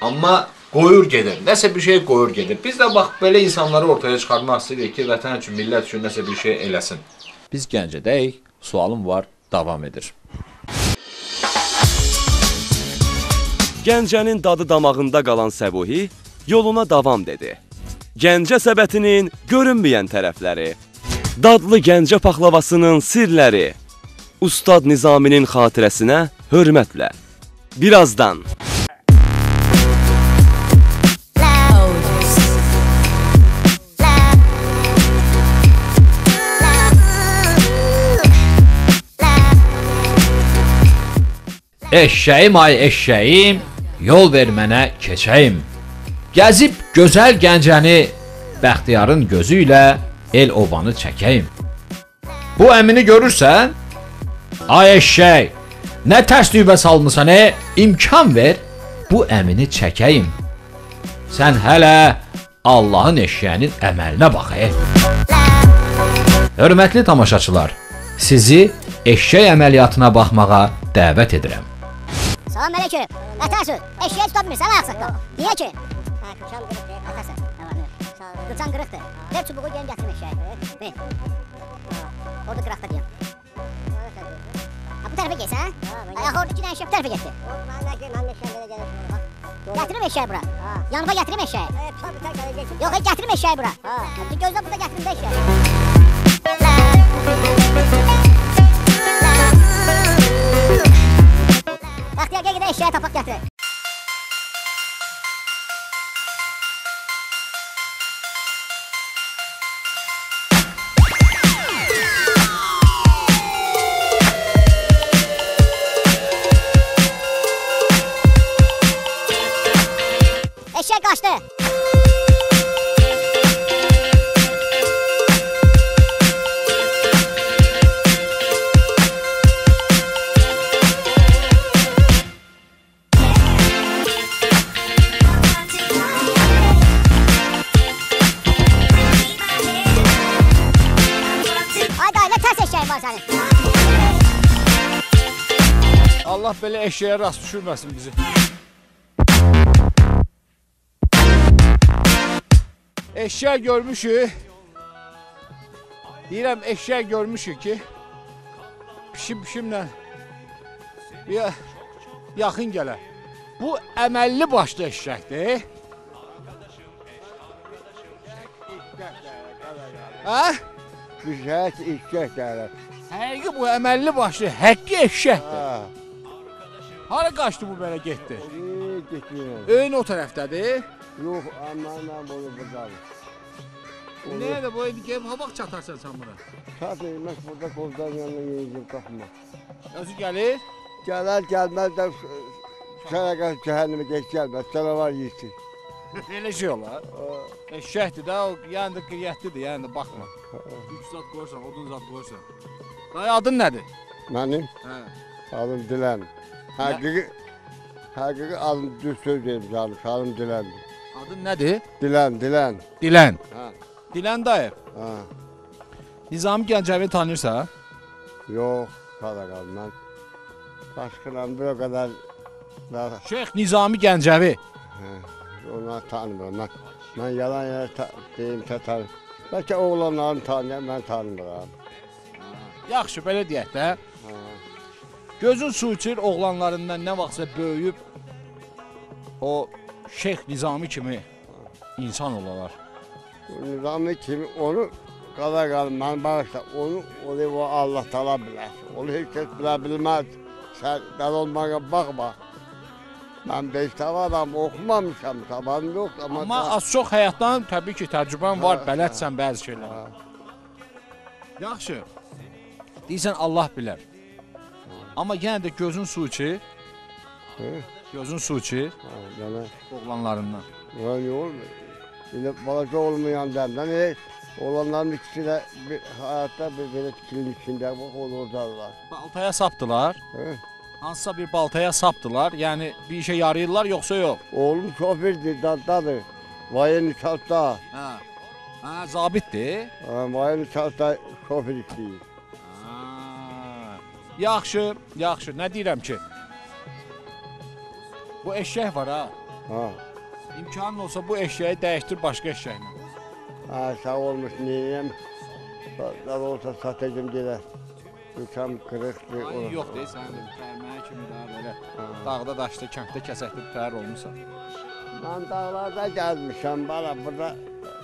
amma qoyur gedir. Nəsə bir şey qoyur gedir. Biz də bax belə insanları ortaya çıxarmaq istəyirik ki, vətən üçün, millət üçün nəsə bir şey eləsin. Biz Gəncədəyik. Sualım var, davam edir. Gəncənin dadı damağında qalan Səbuhi yoluna davam dedi. Gəncə səbətinin görünməyən tərəfləri, dadlı Gəncə paxlavasının sirləri, Ustad Nizaminin xatirəsinə hörmətlə. Birazdan Eşşəyim ay eşşəyim, yol ver mənə keçəyim. Gəzib gözəl Gəncəni Bəxtiyarın gözü ilə el obanı çəkəyim. Bu əmini görürsən? Ay eşşək, nə tərs düybə salmısan e? İmkan ver, bu əmini çəkəyim. Sən hələ Allahın eşşəyinin əməlinə bax e. Hörmətli tamaşaçılar, sizi eşşək əməliyyatına baxmağa dəvət edirəm. Salam aleyküm. Ətəsü, eşeğe tutabilirsən ha ağsaqqal. Niyə ki? Hə, kırçan qırıqdır. Ətəsən. Kırçan qırıqdır. Ver çubuğu gəlin gətirim eşeğe. Ver. Orada qıraqda deyəm. Ha, bu tərəfə geysən? Ayağı orada iki dənə eşek bu tərəfə getdi. Gətirim eşeği bura. Yanıma gətirim eşeği. Yox, hey, gətirim eşeği bura. Gözlə burada gətirim də eşeği. Bəxtiyar gəl gedək eşeğe tapaq gətir. Eşek kaçtı. Belə eşeğə rast düşürməsin bizi. Eşeğ görmüşük. Deyirəm eşeğ görmüşük ki, pişim pişimlə bir yaxın gələ. Bu əməlli başlı eşəkdir. Hə? Düşək işkək gəlir. Həqiqi bu əməlli başlı həqqi eşəkdir. Ha. Hara qaçdı bu belə getdi? İyi getmiyor. Öyün o tərəfdədir. Yox, amanla bunu budalı. Nəyə də bu indi gəlib ha vaxt çatarsan sən bura? Çat elməz burada qozdan yanına yeyəcəm qalxma. Özü gəlir. Gələr gəlməz də sərəqə cəhənnəmə geç gəlməz. Canavar yiysin. Belə şey olar. Eşəkdir də, o yəni də qiriyyətlidir, yəni də baxma. Üç zat qoyursan, odun zat qoyursan. Dayı adın nədir? Mənim Hə. adım Dilən. Həqiqi Həqiqi adım düz söz deyim canım. Adım Diləndir. Adın nədir? Dilən, Dilən. Dilən. Hə. Dilən dayı. Ha. Nizami Gəncəvi tanıyırsan? Yox, qadağan mən. Başqalarım bir o qədər mən Şeyx Nizami Gəncəvi. Onlar tanımıram. Mən, mən yalan yerə ta deyim ki, tanım. Bəlkə oğlanlarını tanıyam, mən tanımıram. Yaxşı, belə deyək də. Ha. Gözün su içir oğlanlarından nə vaxtsa böyüyüb o Şeyx Nizami kimi insan olalar. Nizami kimi onu qala qalın, mən bağışla, onu, onu o Allah tala bilər. Onu heç kəs bilə bilməz. Sən dəl olmağa baxma. Mən beş tavaram, oxumamışam, tavam yox. Amma, Amma az çox həyatdan təbii ki, təcrübən var, bələdsən bəzi şeylər. Ha. Yaxşı. Deyirsən Allah bilər. Amma yenə də gözün su içir, Hı? gözün su içir Ha, Yəni, oğlanlarından. yəni olmur. İndi balaca olmayan dəmdən heç Olanların ikisi de bir hayatta bir böyle tikilin içinde bak olurdular. Baltaya sapdılar. Hı? Hansısa bir baltaya sapdılar. Yəni bir işə yarayırlar yoxsa yox? Oğlum şofördür, daddadır. Vayen uçakta. Hə. Hə, zabitdir. Vayen uçakta şoför işləyir. Yaxşı, yaxşı. Nə deyirəm ki? Bu eşək var ha. Ha. İmkanın olsa bu eşəyi dəyişdir başqa eşəklə. Ha sağ olmuş neyem. Dar olsa satacağım diye. Uçam kırıktı. Ay, yox deyil, sən də fərməyə kimi daha belə dağda, daşda, kənddə kəsəkdə fər olmusan. Ben dağlarda gezmişim bana burada.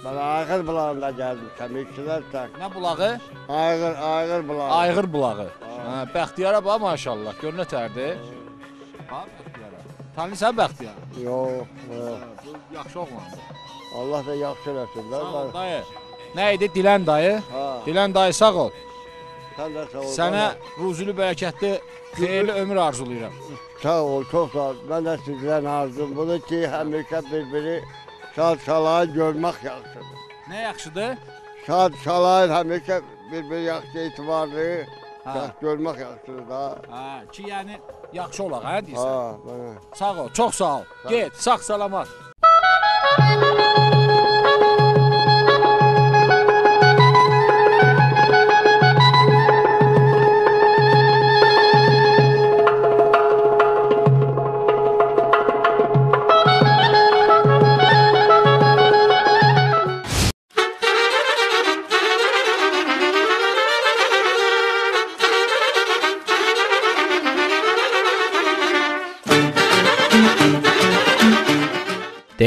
Ben Aygır bulağında gezmişim. İkisiler tak. Nə bulağı? Aygır, Aygır bulağı. Ayğır bulağı. Hə, Bəxtiyara bax maşallah. Gör nə tərdir. Ha, Bəxtiyara. Tanıyırsan Bəxtiyarı? Yok, yok. Bu yaxşı oğlandır. Allah da yaxşı eləsin. Sağ ol da. dayı. Nə idi Dilən dayı? Ha, Dilən dayı sağ ol. sen de sağ ol. Sənə ruzulu bərəkətli, xeyirli ömür arzulayıram. Sağ ol, çok sağ ol. Ben de sizden arzum. Bunu ki hemşe birbiri şad şalayı görmek yaxşıdır. Nə yaxşıdır? Şad şalayı hemşe birbiri yaxşı itibarlı. Ha. Yaxşı görmek yaxşıdır da. Ha, ki yəni yaxşı olaq, hə deyirsən? Ha, bana. Sağ ol, çox sağ ol. Get, sağ salamat.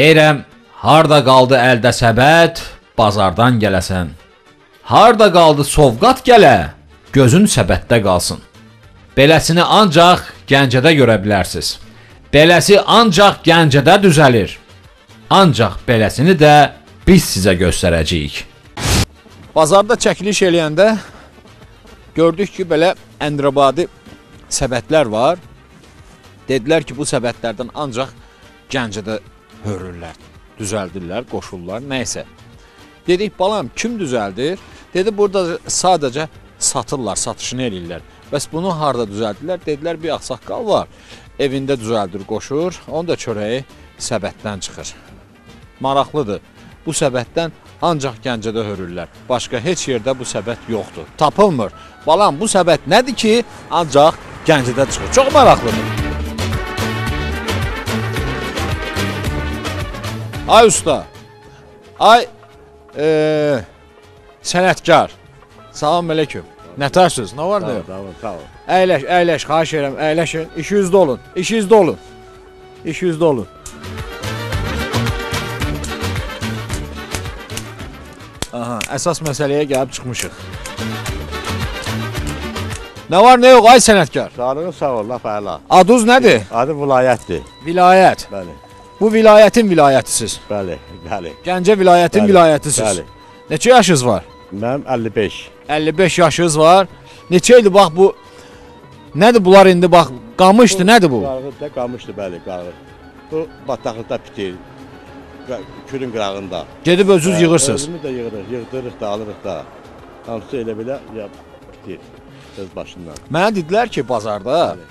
Deyirəm, harda qaldı əldə səbət, bazardan gələsən. Harda qaldı sovqat gələ, gözün səbətdə qalsın. Beləsini ancaq Gəncədə görə bilərsiz. Beləsi ancaq Gəncədə düzəlir. Ancaq beləsini də biz sizə göstərəcəyik. Bazarda çəkiliş eləyəndə gördük ki, belə Əndirabadi səbətlər var. Dedilər ki, bu səbətlərdən ancaq Gəncədə hörürlər, düzəldirlər, qoşurlar, nə isə. Dedik, balam, kim düzəldir? Dedi, burada sadəcə satırlar, satışını eləyirlər. Bəs bunu harda düzəldirlər? Dedilər, bir ağsaqqal var. Evində düzəldir, qoşur. Onun da çörəyi səbətdən çıxır. Maraqlıdır. Bu səbətdən ancaq Gəncədə hörürlər. Başqa heç yerdə bu səbət yoxdur. Tapılmır. Balam, bu səbət nədir ki, ancaq Gəncədə çıxır. Çox maraqlıdır. Ay usta. Ay eee sənətkar. Salam əleykum. Nətərsiniz? Nə var nə yox? Tamam, ol. Əyləş, əyləş, xahiş edirəm, əyləşin. İşinizdə olun. İşinizdə olun. İşinizdə olun. Aha, əsas məsələyə gəlib çıxmışıq. Nə var, nə yox, ay sənətkar? Sağlığın sağ ol, laf əla. Adınız nədir? Adı vilayətdir. Vilayət. Bəli, Bu vilayətin vilayətisiz. bəli, bəli. Gəncə vilayətin Bəli, vilayətisiz. bəli. Neçə yaşınız var? Mənim 55. 55 yaşınız var. Neçə ildir bax bu Nədir bunlar indi bax qamışdı, nədir bu? Qarğı da qamışdı, bəli, qarğı. Bu bataqlıqda bitir. Külün qırağında. Gedib özünüz Hə, yığırsınız. Özümüz də yığırıq, yığdırırıq da, alırıq da. Hamısı elə belə bitir. Öz başından. Mənə dedilər ki, bazarda Bəli.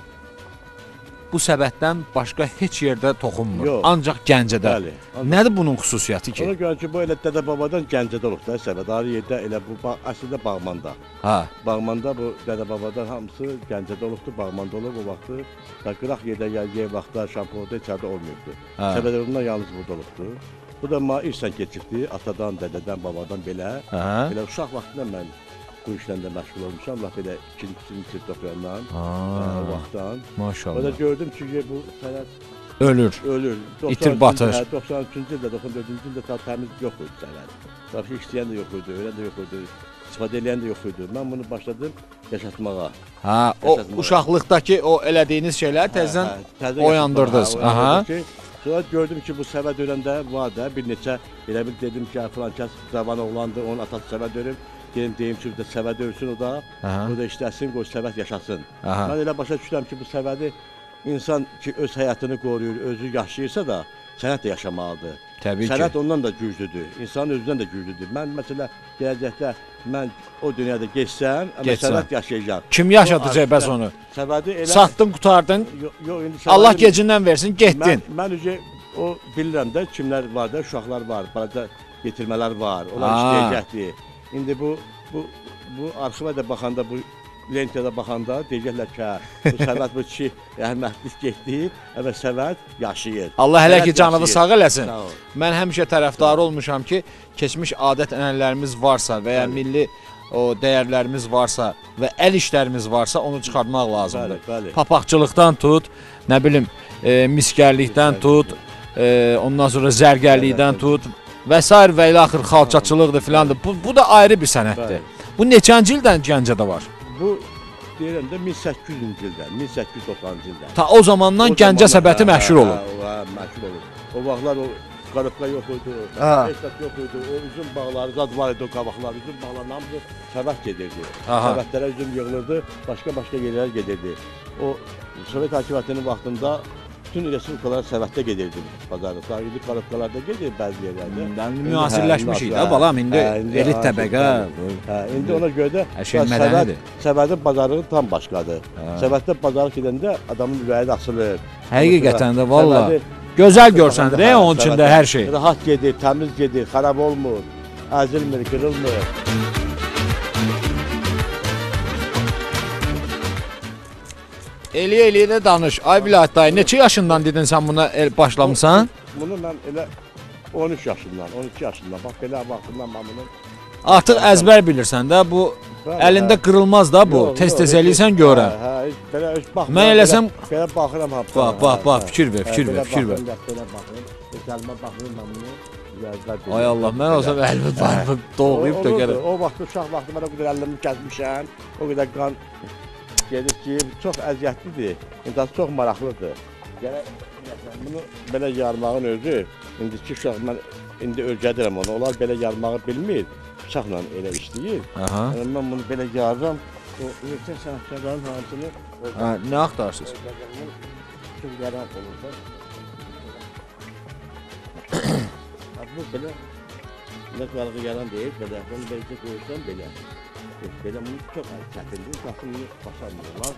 Bu səbətdən başqa heç yerdə toxunmur. Yox. Ancaq Gəncədə. Bəli. Nədir bunun xüsusiyyəti Ona ki? görə ki, bu elə dədə babadan Gəncədə olub da səbət. Ayrı yerdə elə bu ba- əslində Bağmanda. Ha. Bağmanda bu dədə babadan hamısı Gəncədə olubdu, Bağmanda olub o vaxtı. Da qıraq yerdə gəldiyi vaxtda şampuanda içəridə olmayıbdı. Ha. Səbətlərindən yalnız burada olubdu. Bu da ma irsən keçibdi, atadan, dədədən, babadan belə. Hə. Elə uşaq vaxtında mən bu işlə də məşğul olmuşam, lap elə ikinci sinif oxuyandan, hə, o vaxtdan. O da Maşallah. gördüm ki, bu sənət Ölür. ölür. İtir 93-cü batır. Hə, 93-cü ildə, 94-cü ildə tam təmiz yox idi sənət. Daşı işləyən də yox idi, ölən də yox idi, istifadə edən də yox idi. Mən bunu başladım yaşatmağa. Ha, o uşaqlıqdakı o elədiyiniz şeylər təzədən Hə, hə, təzə oyandırdınız. yaşatmağa, Aha. ki, Sonra gördüm ki, bu səvə dörəndə var da bir neçə elə bir dedim ki, filan kəs cavan oğlandı, onun atası səvə dörüm. Dedim deyim ki, də səvə dörsün o da. Aha. O da işləsin, qoy səvət yaşasın. Aha. Mən elə başa düşürəm ki, bu səvədi insan ki öz həyatını qoruyur, özü yaşayırsa da, sənət də yaşamalıdır. Təbii ki. Sənət ondan da güclüdür. İnsanın özündən də güclüdür. Mən məsələn gələcəkdə mən o dünyada keçsəm, amma sənət yaşayacaq. Kim yaşadacaq bəs onu? Səbəbi elə Satdın, qutardın. Yo, yo, indi Allah səbəbi- gecindən versin, getdin. Mən, mən ücə o bilirəm də kimlər var da, uşaqlar var, balaca yetirmələr var. Onlar işləyəcəkdir. İndi bu bu bu arxivə də baxanda bu lentiyada baxanda deyəcəklər ki, hə, bu Səvət bu kişi rəhmətlik getdi, və Səvət yaşayır. Allah hələ ki canını sağ eləsin. Mən həmişə tərəfdarı olmuşam ki, keçmiş adət-ənənələrimiz varsa və ya milli o dəyərlərimiz varsa və əl işlərimiz varsa onu çıxartmaq lazımdır. Bəli, bəli. Papaqçılıqdan tut, nə bilim, e, miskərlikdən tut, e, ondan sonra zərgərlikdən tut və s. və ilə axır xalçaçılıqdır filandır. Bu, bu da ayrı bir sənətdir. Bəli. Bu neçənci ildən Gəncədə var? Bu deyirəm də 1800-cü ildə, 1890-cı ildə. Ta o zamandan O Gəncə zamanlar- səbəti hə, məşhur olub. Hə, hə, məşhur olub. O vaxtlar o qarıqqa yox idi, esnaf yox idi, o üzüm bağları zad var idi o qabaqlar, üzüm bağlarının hamısı səbət gedirdi. Səbətlərə üzüm yığılırdı, başqa-başqa yerlərə gedirdi. O Sovet hakimiyyətinin vaxtında bütün respublikalar səbətdə gedirdi bazarlıqda. İndi qarıqqalarda gedir bəzi yerlərdə. İndi İndi, müasirləşmişik də balam, indi hə, elit təbəqə. Hə, indi ona görə də bəs mədənidir. Səbətin bazarlığı tam başqadır. Hə. Səbətdə bazarlıq edəndə adamın ürəyi açılır. Həqiqətən də valla. Gözəl görsənir, onun içində hər şey. Rahat gedir, təmiz gedir, xarab olmur, əzilmir, qırılmır. Eləyə eləyə də danış. Ay Vilayət dayı, neçə yaşından dedin sən buna el başlamısan? Bunu mən elə 13 yaşından, 12 yaşından, bax belə vaxtından mən bunu Artıq əzbər bilirsən də bu əlində hə. qırılmaz da bu. Tez-tez eləyirsən görə. Hə, hə, belə baxmıram. Mən eləsəm- belə, baxıram ha. Bax, bax, bax, fikir ver, fikir ver, fikir ver. Belə baxıram, heç əlimə baxıram mən bunu. Ay Allah, mən olsam əlimi barımı doğrayıb dökərəm. O vaxt uşaq vaxtı mən o qədər əlimi kəsmişəm. O qədər qan gedir ki, çox əziyyətlidir. İnsan çox maraqlıdır. Gərək bunu belə yarmağın özü indiki uşaq mən indi öyrədirəm onu. Onlar belə yarmağı bilmir. Bıçaqla elə işləyir. Yəni mən bunu belə yarıram. O yüksək sənətkarların hamısını Hə, nə axtarırsınız? Çox yaran olur da. Ha, Bu belə belə qarğı yaran deyil, belə bunu belki qoysan belə. Belə bunu çox çətindir, uşaqın bunu başarmırlar.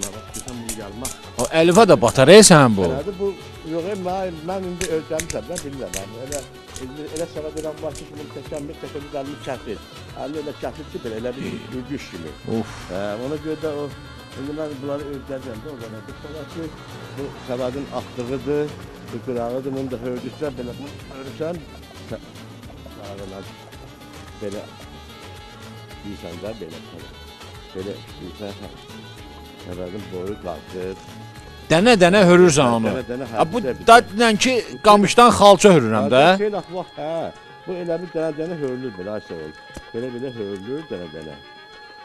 Nə vaxt ki, sən bunu yarmaq. O əlifə də batar e sən bu. Belədir, bu yox, e, mən, mən indi öyrənmişəm də bilirəm. mən. Elə elə, elə səbəb edən var ki, bunu təşəmmür təşəmmür əlini kəsir. Əlini elə kəsir ki, belə elə bir ürgüş kimi. Uf. Hə, ona görə də o indi mən bunları öyrənəcəm də o zaman. Bu sonra ki, bu səbədin axdığıdır, bu qırağıdır, bunu da hördüksən belə bunu hörürsən, sağına belə də belə belə deyirsən, səbədin boyu qalxır. Dənə-dənə hörürsən onu. Dənə-dənə Ha, bu hərbidə da dinən ki qamışdan xalça hörürəm də. Şey vaxt, hə. Bu elə bir dənə-dənə hörülür belə aysa ol. Belə-belə hörülür dənə-dənə.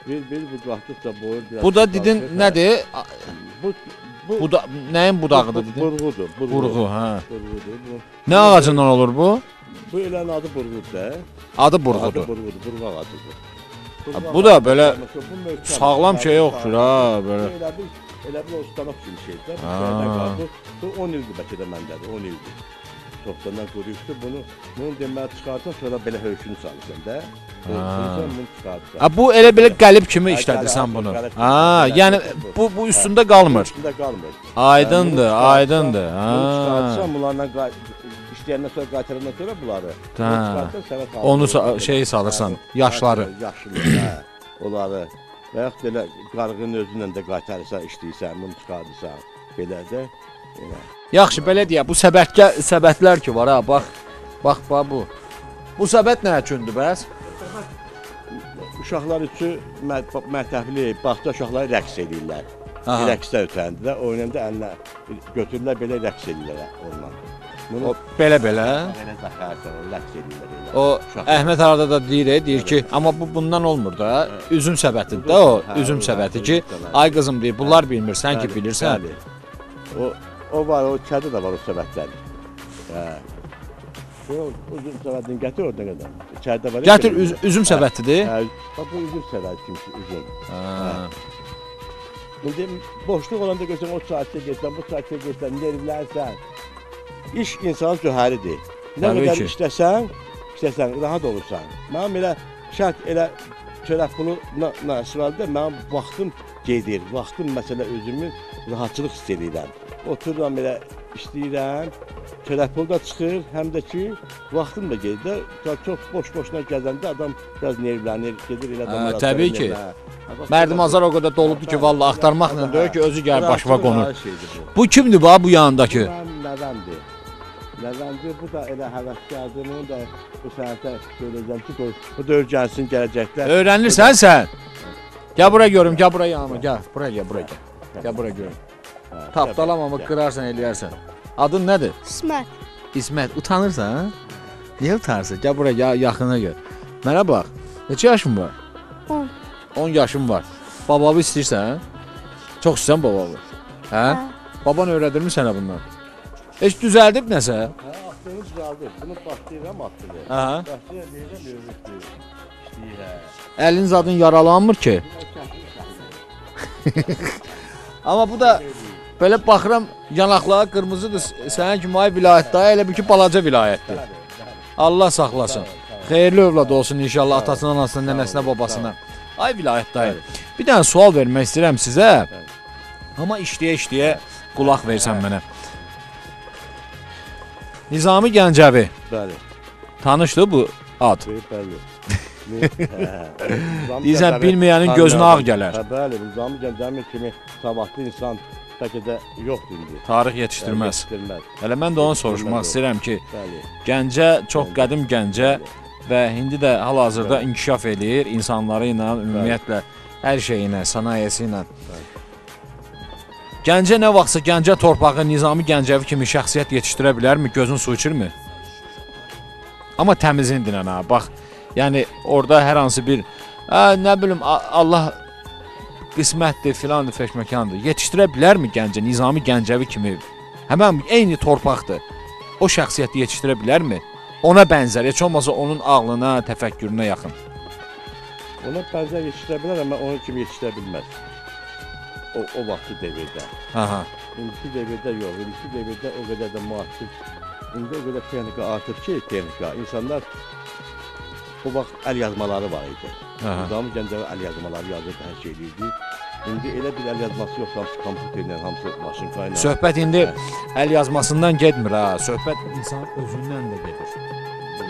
Bir-bir bu qalxdıqca boyu biraz. Bu da dedin hə. nədir? Bu bu Bu da nəyin budağıdır dedin? Burğudur, burğu. Hə. Burğudur. Bu, Nə ağacından olur bu? bu elənin adı burğudur da. Adı Adı burğudur. burğudur, burğu ağacıdır. Bu da belə Sağlam şeyə oxşur ha, belə. Elə bir elə bir o stanok kimi şeydir. Bu. Bu 10 ildir bəlkə də məndədir, 10 ildir. Çoxdandan quruyubdu. Bunu bunu deməli çıxarsan sonra belə hökünü salırsan da. Bunu çıxarsan. Ha bu elə belə qəlib kimi işlədirsən bunu. Ha, yəni bu bu üstündə qalmır. Üstündə qalmır. Aydındır, bunu aydındır. Bunu Ha. çıxarsan bunlarla qay- işləyəndən sonra qaytarandan sonra bunları. salır. Onu sa- şeyi salırsan, yaşları. Yaşlı, hə. Onları və yaxud belə qarğının özündən də qaytarırsan, işləyirsən, bunu çıxardırsan. Belə də elə. Yaxşı, belə deyə, bu səbətgə səbətlər ki var ha, bax. Bax, bax bu. Bu səbət nə üçündür bəs? Uşaqlar üçün mə- məktəbli, bağça uşaqları rəqs edirlər. Aha. Rəqsdə ötəndə də oynayanda əlinə götürürlər belə rəqs edirlər onunla. Bunu O belə-belə. belə zəhərsən, rəqs edirlər elə. O Əhməd arada da deyir, e, deyir ki, amma bu bundan olmur da. Üzüm səbətidir də o, Hə, üzüm səbəti hə, ki, üzüm ay qızım deyir, bunlar bilmir, sən ki bilirsən. O o var, o kədə də var o səbətlər. Hə. O uzun səbətini gətir oradan qədər. İçəridə var. Gətir üzüm səbətidir. Hə, bu üzüm səbəti kimi uzun. Ha. İndi boşluq olanda görsən o saatda getsən, bu saatda getsən, nervlərsən. İş insanın cöhəridir. Nə Təbii qədər ki. işləsən, işləsən rahat olursan. Mənim elə şərt elə çörək pulu nəsrəldə mənim vaxtım gedir. Vaxtım məsələ özümü rahatçılıq hiss edirəm. Otururam elə işləyirəm. Çörək pul da çıxır, həm də ki vaxtım da gedir. Çox boş-boşuna gəzəndə adam biraz nervlənir, gedir elə Hə, damarlar təbii ki. Hə, bax, Mərdim azar o qədər doludur ki, valla axtarmaqla deyir ki, özü gəlir başıma qonur. bu. Kimdir bax bu yanındakı? Mənim nəvəmdir. Nəvəmdir, bu da elə həvəskardır. Bunu da bu sənətə söyləyəcəm ki, qoy, bu da öyrənsin gələcəkdə. Öyrənirsən sən? Gəl bura görüm, gəl bura yanıma, gəl. Bura gəl, bura gəl. Gəl bura görüm. Hə, Tapdalam amma gəl. qırarsan, eləyərsən. Adın nədir? İsmət. İsmət, utanırsan? Niyə utanırsan? Gəl bura, ya yaxına gəl. Mənə bax. Neçə yaşın var? 10. 10 yaşın var. Bababı istəyirsən? Çox istəyirsən bababı. Hə? Baban öyrədirmi sənə bundan? Heç düzəldib nəsə? Hə, atdığını düzəldir. Bunu başlayıram atdığını. Aha. Başlayıram, deyirəm, öyrətdir. İşləyir, hə. Əlin zadın yaralanmır ki. Amma bu da belə baxıram yanaqları qırmızıdır. Sənin kimi ay vilayətdə, elə bir ki balaca vilayətdir. Allah saxlasın. Xeyirli övlad olsun inşallah atasına, anasına, nənəsinə, babasına. Ay vilayət dayı. Bir dənə sual vermək istəyirəm sizə. Amma işləyə-işləyə qulaq versən mənə. Nizami Gəncəvi. Bəli. Tanışdı bu ad. Bəli. Deyirsən, bilməyənin gözünə ağ gələr. Hə, bəli, Nizami Gəncəmi kimi savadlı insan bəlkə də yoxdur indi. Tarix yetişdirməz. Yetişdirməz. Hələ mən də onu soruşmaq istəyirəm ki, Bəli. Gəncə çox qədim Gəncə və indi də hal-hazırda inkişaf eləyir insanları ilə, ümumiyyətlə hər şeyi ilə, sənayesi ilə. Gəncə nə vaxtsa Gəncə torpağı Nizami Gəncəvi kimi şəxsiyyət yetişdirə bilərmi? Gözün su içirmi? Amma təmizin dinən ha. Bax, yəni orada hər hansı bir hə, nə bilim Allah qismətdir, filandır, feşməkandır. Yetişdirə bilərmi Gəncə Nizami Gəncəvi kimi? Həmən eyni torpaqdır. O şəxsiyyəti yetişdirə bilərmi? Ona bənzər, heç olmasa onun ağlına, təfəkkürünə yaxın. Ona bənzər yetişdirə bilər, amma onun kimi yetişdirə bilməz. O, o vaxtı devirdə. Aha. İndiki devirdə yox, indiki devirdə o qədər də müasir. İndi o qədər texnika artıb ki, texnika. İnsanlar o vaxt əl yazmaları var idi. Nizami Gəncəvi əl yazmaları yazırdı, hər şey edirdi. İndi elə bir əl yazması yoxdur, hamısı kompüterlə, hamısı maşınka ilə. Söhbət indi əl yazmasından getmir ha. Söhbət insan özündən də gedir.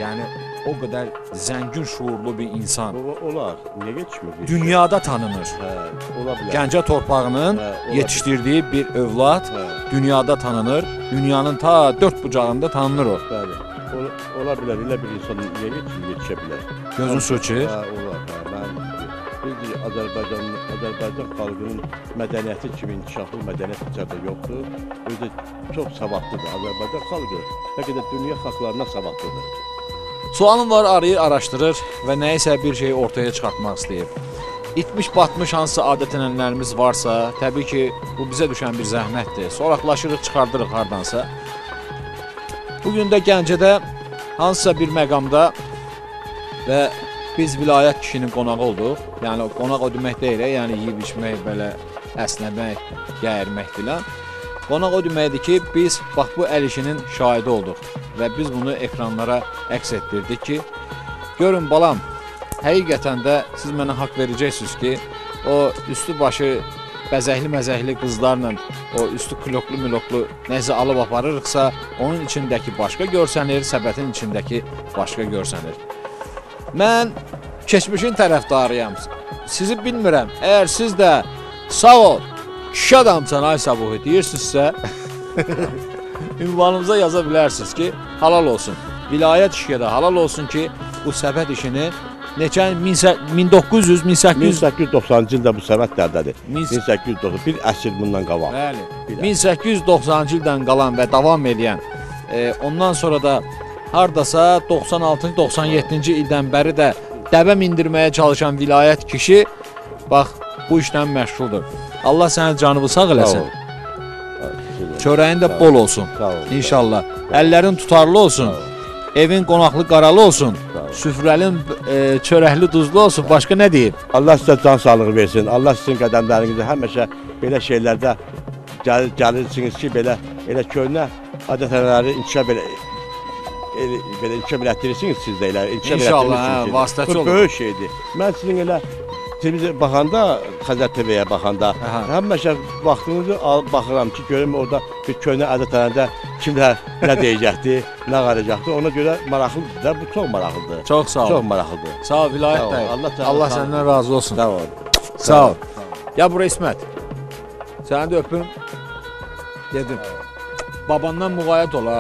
Yəni o qədər zəngin şuurlu bir insan Baba, olar. Niyə geçmir? dünyada tanınır. Hə, ola bilər. Gəncə torpağının Hə, ola yetişdirdiyi bir övlad Hə. dünyada tanınır. Dünyanın ta dörd bucağında tanınır o. Bəli. Ola, ola bilər, elə bir insan niyə yetişir, yetişə bilər. Gözün su içir. Hə, olar. Hə, mən biz Azərbaycan Azərbaycan xalqının mədəniyyəti kimi inkişaflı mədəniyyət içəridə yoxdur. Özü çox savadlıdır. Azərbaycan xalqı də dünya xalqlarına savadlıdır. Sualım var, arayır, araşdırır və nəyisə bir şeyi ortaya çıxartmaq istəyir. İtmiş batmış hansı adət-ənənələrimiz varsa, təbii ki, bu bizə düşən bir zəhmətdir. Soraqlaşırıq, çıxardırıq hardansa. Bu gün də Gəncədə hansısa bir məqamda və biz vilayət kişinin qonağı olduq. Yəni qonaq o demək deyil, yəni yeyib içmək, belə əsnəmək, gəyirmək filan. Qonaq o deməkdir ki, biz bax bu əl işinin şahidi olduq və biz bunu ekranlara əks etdirdik ki, görün balam, həqiqətən də siz mənə haqq verəcəksiniz ki, o üstü başı bəzəkli-məzəkli qızlarla o üstü kloklu müloklu nəsə alıb aparırıqsa, onun içindəki başqa görsənir, səbətin içindəki başqa görsənir. Mən keçmişin tərəfdarıyam. Sizi bilmirəm. Əgər siz də sağ ol, kişi adamsan ay Sabuhi deyirsinizsə, ünvanımıza yaza bilərsiniz ki, halal olsun. Vilayət işə də halal olsun ki, bu səbət işini neçə 1900 1800 1890-cı ildə bu səvət dərdədir. Min- 1890 bir əsr bundan qabaq. Bəli. Bir 1890-cı ildən qalan və davam edən, e, ondan sonra da hardasa 96-97-ci ildən bəri də dəbə mindirməyə çalışan vilayət kişi bax bu işlə məşğuldur. Allah sənin canını sağ eləsin. Çörəyin də bol olsun. İnşallah. Əllərin tutarlı olsun. Evin qonaqlı qaralı olsun. Süfrəlin e, çörəkli duzlu olsun. Başqa nə deyim? Allah sizə can sağlığı versin. Allah sizin qədəmlərinizi həmişə belə şeylərdə gəl, gəlirsiniz ki, belə elə köhnə adət-ənənələri inkişaf elə, belə inkişaf elətdirirsiniz siz də elə inkişaf İnşallah, hə, elətdirirsiniz. vasitəçi Bu olun. böyük şeydir. Mən sizin elə televiziya baxanda, Xəzər TV-yə baxanda, Aha. həmişə vaxtınızı al, baxıram ki, görüm orada bir köhnə adət-ənənədə kimlər nə deyəcəkdi, nə qaracaqdı. Ona görə maraqlıdır da, bu çox maraqlıdır. Çox sağ ol. Çox maraqlıdır. Sağ ol vilayət dayı. Allah Allah səndən razı olsun. Sağ ol. Sağ ol. Ya bura İsmət. Səni də öpüm. Dedim. Babandan müğayət ol ha.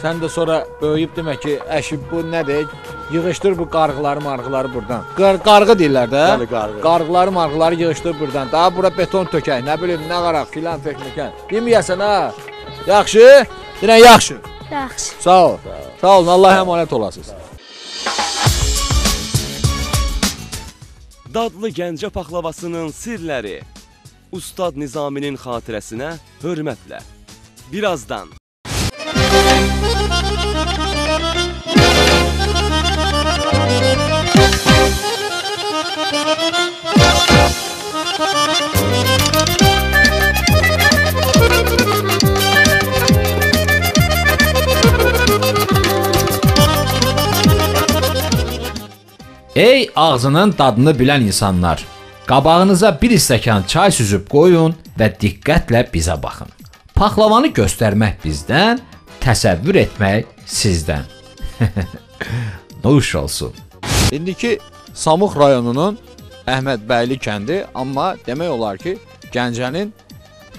Sən də sonra böyüyüb demək ki, əşi bu nədir? Yığışdır bu qarğıları, marğıları buradan. Qar qarğı deyirlər də. Bəli, qarğı. Qarğıları, marğıları yığışdır buradan. Daha bura beton tökək, nə bilim, nə qaraq, filan fəkməkən. Deməyəsən ha. Yaxşı? Denən yaxşı. Yaxşı. Sağ ol. Sağ olun. Allah əmanət olasınız. Dadlı Gəncə paxlavasının sirləri. Ustad Nizaminin xatirəsinə hörmətlə. Birazdan Ey ağzının dadını bilən insanlar, qabağınıza bir stəkan çay süzüb qoyun və diqqətlə bizə baxın. Paxlavanı göstərmək bizdən, təsəvvür etmək sizdən. Nuş olsun. İndiki Samux rayonunun Əhmədbəyli kəndi, amma demək olar ki, Gəncənin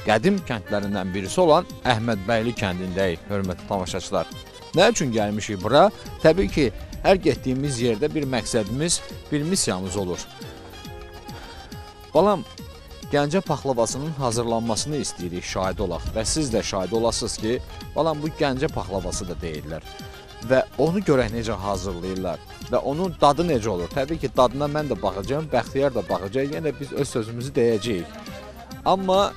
qədim kəndlərindən birisi olan Əhmədbəyli kəndindəyik, hörmətli tamaşaçılar. Nə üçün gəlmişik bura? Təbii ki, hər getdiyimiz yerdə bir məqsədimiz, bir missiyamız olur. Balam, Gəncə paxlavasının hazırlanmasını istəyirik, şahid olaq və siz də şahid olasınız ki, balam bu Gəncə paxlavası da deyirlər və onu görək necə hazırlayırlar və onun dadı necə olur. Təbii ki, dadına mən də baxacağam, Bəxtiyar da baxacaq. Yenə biz öz sözümüzü deyəcəyik. Amma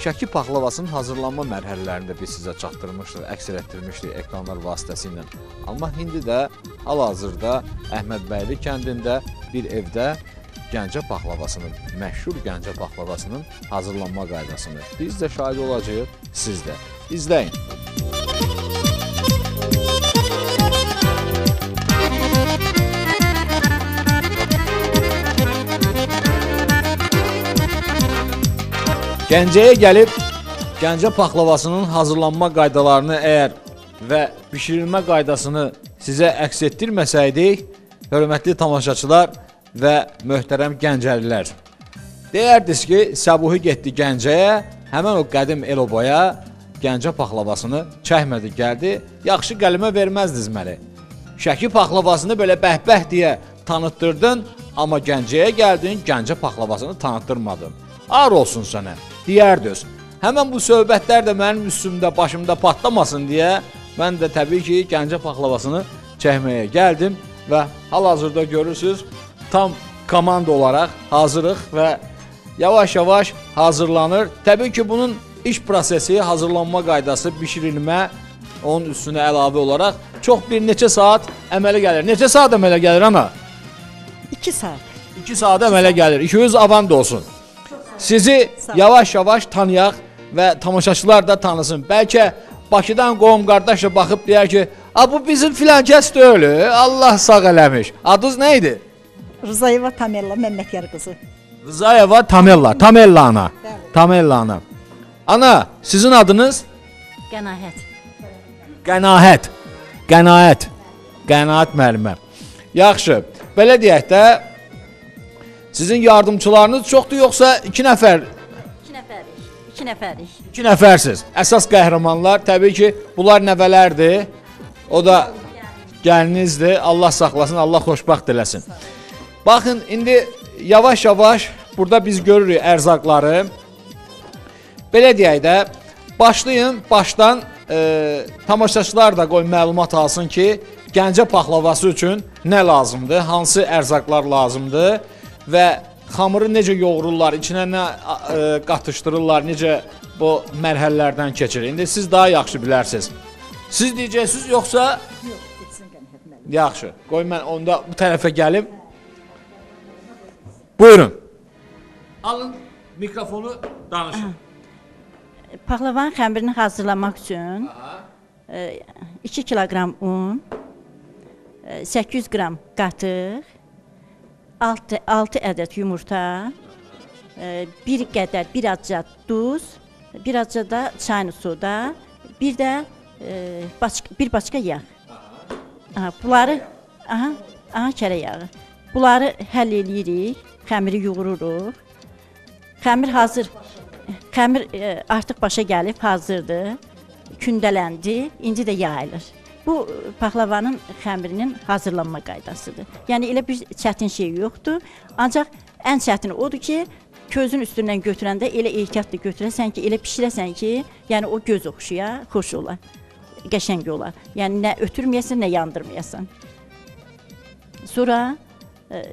Şəki paxlavasının hazırlanma mərhələlərində biz sizə çatdırmışdıq, əks etdirmişdik ekranlar vasitəsilə. Amma indi də hal-hazırda Əhmədbəyli kəndində bir evdə Gəncə paxlavasının, məşhur Gəncə paxlavasının hazırlanma qaydasını biz də şahid olacağıq, siz də. İzləyin. Gəncəyə gəlib Gəncə paxlavasının hazırlanma qaydalarını əgər və bişirilmə qaydasını sizə əks etdirməsəydik, hörmətli tamaşaçılar və möhtərəm Gəncəlilər, deyərdiniz ki, Səbuhi getdi Gəncəyə, həmin o qədim el-obaya Gəncə paxlavasını çəkmədi, gəldi, yaxşı qələmə verməzdiniz məni. Şəki paxlavasını belə bəhbəh deyə tanıtdırdın, amma Gəncəyə gəldin, Gəncə paxlavasını tanıtdırmadın. Ar olsun sənə, deyərdiniz. Həmən bu söhbətlər də mənim üstümdə, başımda patlamasın deyə mən də təbii ki, Gəncə paxlavasını çəkməyə gəldim və hal-hazırda görürsüz, tam komanda olaraq hazırıq və yavaş-yavaş hazırlanır. Təbii ki, bunun iş prosesi, hazırlanma qaydası, bişirilmə onun üstünə əlavə olaraq çox bir neçə saat əmələ gəlir. Neçə saat əmələ gəlir ana? 2 saat. 2 saat əmələ gəlir. 200 avand olsun. Sizi yavaş-yavaş tanıyaq və tamaşaçılar da tanısın. Bəlkə Bakıdan qohum qardaş da baxıb deyər ki, "A bu bizim filan kəs deyil. Allah sağ eləmiş." Adınız nə idi? Rızayeva Tamella Məmmədkar qızı. Rızayeva Tamella, Tamella ana. Tamella ana. Ana, sizin adınız? Qənaət. Qənaət. Qənaət. Qənaət müəllimə. Yaxşı. Belə deyək də sizin yardımçılarınız çoxdur yoxsa 2 nəfər 2 nəfərik. 2 nəfərik. 2 nəfərsiz. Əsas qəhrəmanlar təbii ki, bunlar nəvələrdir. O da gəlinizdir. Allah saxlasın, Allah xoşbaxt eləsin. Baxın, indi yavaş-yavaş burada biz görürük ərzaqları. Belə deyək də, başlayın başdan e, tamaşaçılar da qoy məlumat alsın ki, Gəncə paxlavası üçün nə lazımdır, hansı ərzaqlar lazımdır və xamırı necə yoğururlar, içinə nə e, qatışdırırlar, necə bu mərhələlərdən keçir. İndi siz daha yaxşı bilərsiniz. Siz deyəcəksiniz yoxsa Yox. Yaxşı. Qoy mən onda bu tərəfə gəlim. Buyurun. Alın mikrofonu danışın. Paxlavanın xəmirini hazırlamaq üçün e, 2 kiloqram un, e, 800 qram qatıq, 6 6 ədəd yumurta, e, bir qədər, bir azca duz, bir azca da çayın soda, bir də e, başqa bir başqa yağ. Aha, bunları aha, aha kərə yağı. Bunları həll eləyirik, xəmiri yoğururuq. Xəmir hazır. Xəmir e, artıq başa gəlib, hazırdır. Kündələndi, indi də yayılır. Bu paxlavanın xəmirinin hazırlanma qaydasıdır. Yəni elə bir çətin şey yoxdur. Ancaq ən çətini odur ki, közün üstündən götürəndə elə ehtiyatla götürəsən ki, elə bişirəsən ki, yəni o göz oxşuya, xoş ola, qəşəng ola. Yəni nə ötürməyəsən, nə yandırmayasan. Sonra e,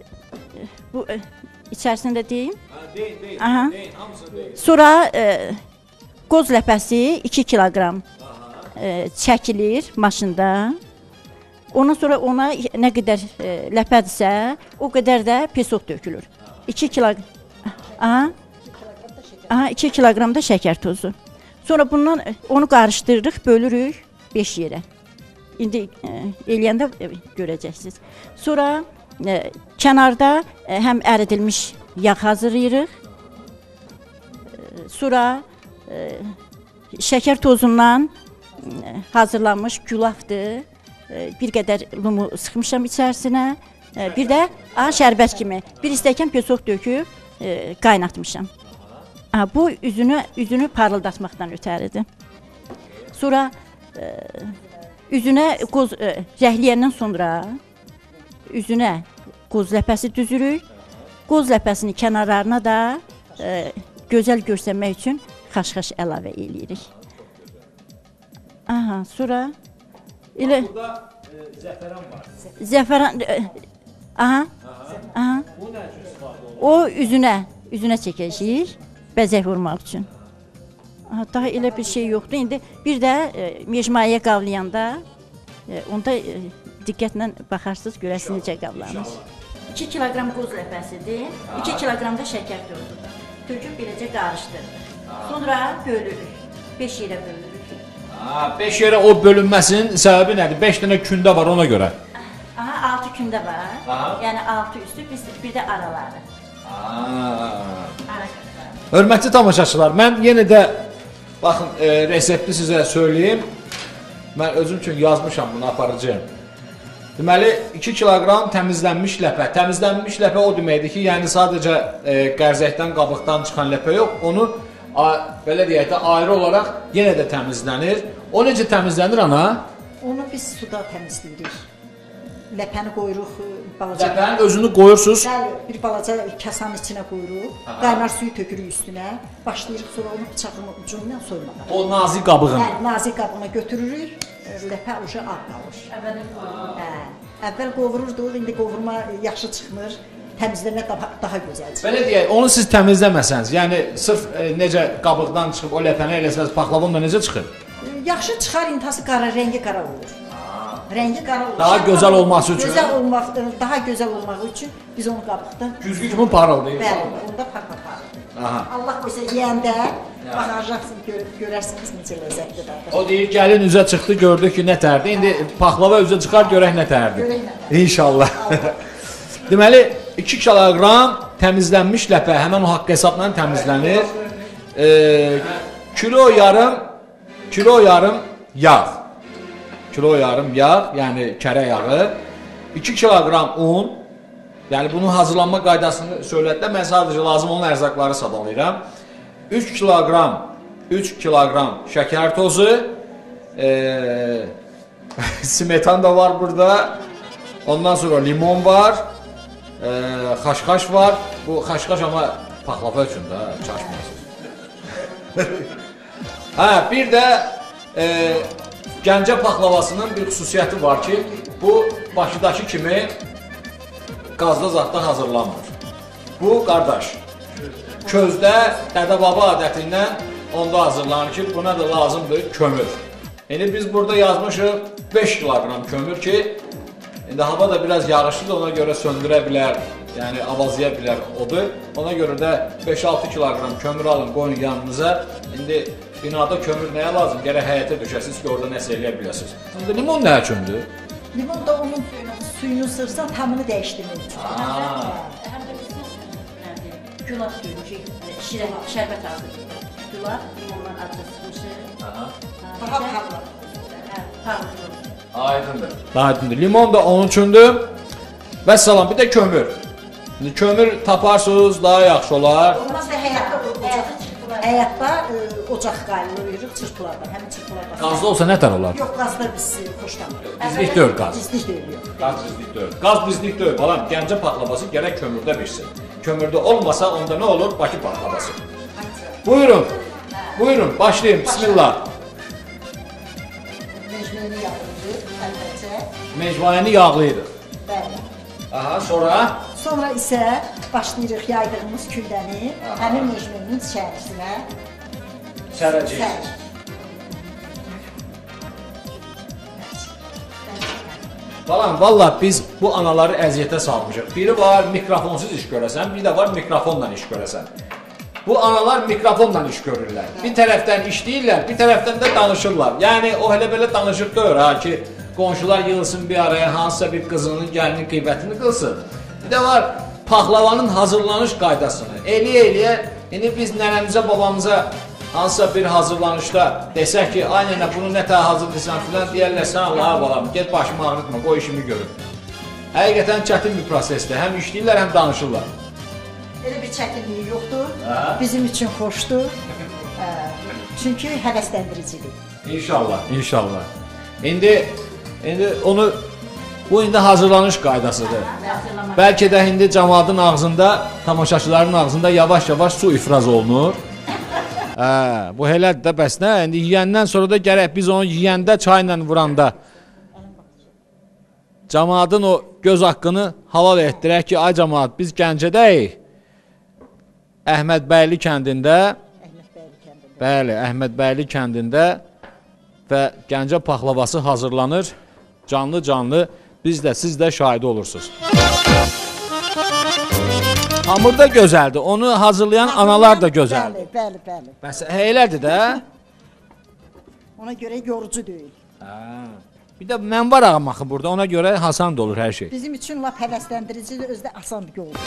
bu e, içərisində deyim. Deyin, deyin, Aha. deyin, hamısını deyin. Sonra e, qoz ləpəsi 2 kiloqram çəkilir maşında. Ondan sonra ona nə qədər e, ləpədirsə, o qədər də pesok tökülür. 2 kiloqram. Aha. Aha 2 kiloqram da şəkər tozu. Sonra bundan e, onu qarışdırırıq, bölürük 5 yerə. İndi e, eləyəndə e, görəcəksiniz. Sonra e, kənarda e, həm əridilmiş yağ hazırlayırıq. E, sonra e, şəkər tozundan e, hazırlanmış gülafdır. E, bir qədər lumu sıxmışam içərisinə. E, bir də a şərbət kimi bir stəkan pesok döküb e, qaynatmışam. Ha, bu üzünü üzünü parıldatmaqdan ötəridir. Sonra üzünə qoz rəhliyəndən sonra üzünə qoz ləpəsi düzürük. Qoz ləpəsini kənarlarına da gözəl görsənmək üçün xaş-xaş əlavə eləyirik. Aha, sonra elə Burada e, zəfəran var. zəfəran e, aha. Aha. Bu nə üçün istifadə olunur? O üzünə, üzünə çəkəcəyik bəzək vurmaq üçün. Aha, daha elə bir şey yoxdur. İndi bir də e, mecmuaya qavlayanda e, onda e, diqqətlə baxarsınız, görəsiniz necə qavlanır. 2 kiloqram qoz ləpəsidir, 2 kiloqram da şəkər tozudur. Töküb beləcə qarışdırırıq. Sonra bölürük. 5 yerə bölürük. Ha, 5 yerə o bölünməsinin səbəbi nədir? 5 dənə kündə var ona görə. Aha, 6 kündə var. Aha. Yəni 6 üstü, bir, bir də araları. Ha. Ara Hörmətli tamaşaçılar, mən yenə də baxın e, resepti sizə söyləyim. Mən özüm üçün yazmışam bunu aparıcı. Deməli 2 kiloqram təmizlənmiş ləpə. Təmizlənmiş ləpə o deməkdir ki, yəni sadəcə e, qərzəkdən, qabıqdan çıxan ləpə yox, onu belə deyək də ayrı olaraq yenə də təmizlənir. O necə təmizlənir ana? Onu biz suda təmizləyirik. Ləpəni qoyuruq e, balaca. Ləpənin özünü qoyursunuz. Bəli, bir balaca kasanın içinə qoyuruq. Qaynar suyu tökürük üstünə. Başlayırıq sonra onu bıçağın ucundan soymağa. O nazik qabığını. Hə, nazik qabına götürürük. e, Ləpə ucu ağ qalır. Əvvəl Hə. Əvvəl qovururduq, indi qovurma yaxşı çıxmır. Təmizləmə daha, daha gözəl çıxır. Belə deyək, onu siz təmizləməsəniz, yəni sırf e, necə qabıqdan çıxıb o ləpəni eləsəniz, paxlavan da necə çıxır? Yaxşı çıxar, intası qara, rəngi qara olur. Rəngi qara olur. Daha gözəl olması üçün? Gözəl olmaq, e, daha gözəl olmaq üçün biz onu qabıqda Güzgü kimi parıldayır. Bəli, onda parpapar. Aha. Allah qoysa yeyəndə baxacaqsınız, gör, görərsiniz necə ləzzətli dadır. O deyir, gəlin üzə çıxdı, gördü ki, nə tərdi. İndi paxlava üzə çıxar, görək nə tərdi. Görək nə İnşallah. Deməli, 2 kiloqram təmizlənmiş ləpə həmin o haqq hesabla təmizlənir. E, kilo yarım kilo yarım yağ. Kilo yarım yağ, yəni kərə yağı. 2 kiloqram un. Yəni bunun hazırlanma qaydasını söylətdə mən sadəcə lazım olan ərzaqları sadalayıram. 3 kiloqram 3 kiloqram şəkər tozu, e, smetan da var burada. Ondan sonra limon var, xaşxaş var. Bu xaşxaş amma paxlava üçün də çaşmasın. hə, bir də e, Gəncə paxlavasının bir xüsusiyyəti var ki, bu Bakıdakı kimi qazda zaddan hazırlanmır. Bu qardaş közdə dədə-baba adətindən onda hazırlanır ki, buna da lazımdır kömür. İndi biz burada yazmışıq 5 kiloqram kömür ki, indi hava da biraz yağışlıdır, ona görə söndürə bilər, yəni avazlaya bilər odu. Ona görə də 5-6 kiloqram kömür alın, qoyun yanınıza. İndi binada kömür nəyə lazım? Gərək həyətə düşəsiniz ki, orada nəsə eləyə biləsiniz. İndi limon nə üçündür? Limon da onun suyunu sırsan tamını dəyişdirmək üçün. Həm də bizim nədir? Gülab döyüşü, şirə, şərbət hazırlayır. Gülab limondan acı sıxmışıq. Aha. Pahalı. Hə, pahalı. Aydındır. Aydındır. Limon da onun üçündür. Və salam, bir də kömür. İndi kömür taparsınız daha yaxşı olar. Olmaz da həyatda ocaq həyatda e, ocaq qaynayırıq çırpılardan, həmin çırpılardan. Qazlı olsa nə tər olar? Yox, qazda biz e, xoşlamırıq. Bizlik deyil qaz. Bizlik deyil. Qaz bizlik deyil. Qaz bizlik deyil. Balam, Gəncə paxlavası gərək kömürdə bişsin. Kömürdə olmasa onda nə olur? Bakı paxlavası. Buyurun. Buyurun, başlayın. Bismillah. Mecmeni yapırıq, əlbəttə. Mecvanəni yağlıydı. Bəli. Aha, sonra Sonra isə başlayırıq yaydığımız külləni həmin mecmenin içərisinə sərəcəyik. sər. Balam, valla biz bu anaları əziyyətə salmışıq. Biri var mikrofonsuz iş görəsən, bir də var mikrofonla iş görəsən. Bu analar mikrofonla iş görürlər. Bir tərəfdən işləyirlər, bir tərəfdən də danışırlar. Yəni o elə belə danışıq deyil ha ki, qonşular yığılsın bir araya, hansısa bir qızının gəlini qeybətini qılsın. Bir də var paxlavanın hazırlanış qaydasını eləyə-eləyə indi biz nənəmizə, babamıza hansısa bir hazırlanışda desək ki, ay nənə bunu nə tər hazırlayırsan filan deyərlər, sən Allaha balam, get başımı ağrıtma, qoy işimi görüm. Həqiqətən çətin bir prosesdir. Həm işləyirlər, həm danışırlar. Elə bir çətinliyi yoxdur. Hə? Bizim üçün xoşdur. Hə, Çünki həvəsləndiricidir. İnşallah, inşallah. İndi indi onu bu indi hazırlanış qaydasıdır. Bəlkə də indi cəmaatın ağzında, tamaşaçıların ağzında yavaş-yavaş su ifraz olunur. Hə, bu elədir də bəs nə? İndi yeyəndən sonra da gərək biz onu yeyəndə çayla vuranda cəmaatın o göz haqqını halal etdirək ki, ay cəmaat, biz Gəncədəyik. Əhmədbəyli kəndində Bəli, Əhmədbəyli kəndində və Gəncə paxlavası hazırlanır. Canlı-canlı biz də siz də şahidi olursunuz. Hamur da gözəldir. Onu hazırlayan analar da gözəldir. Bəli, bəli, bəli. Bəs elədir də. Ona görə yorucu deyil. Hə. Bir də mən var ağam axı burada. Ona görə hasan da olur hər şey. Bizim üçün lap həvəsləndiricidir, özü də asan bir yoldur.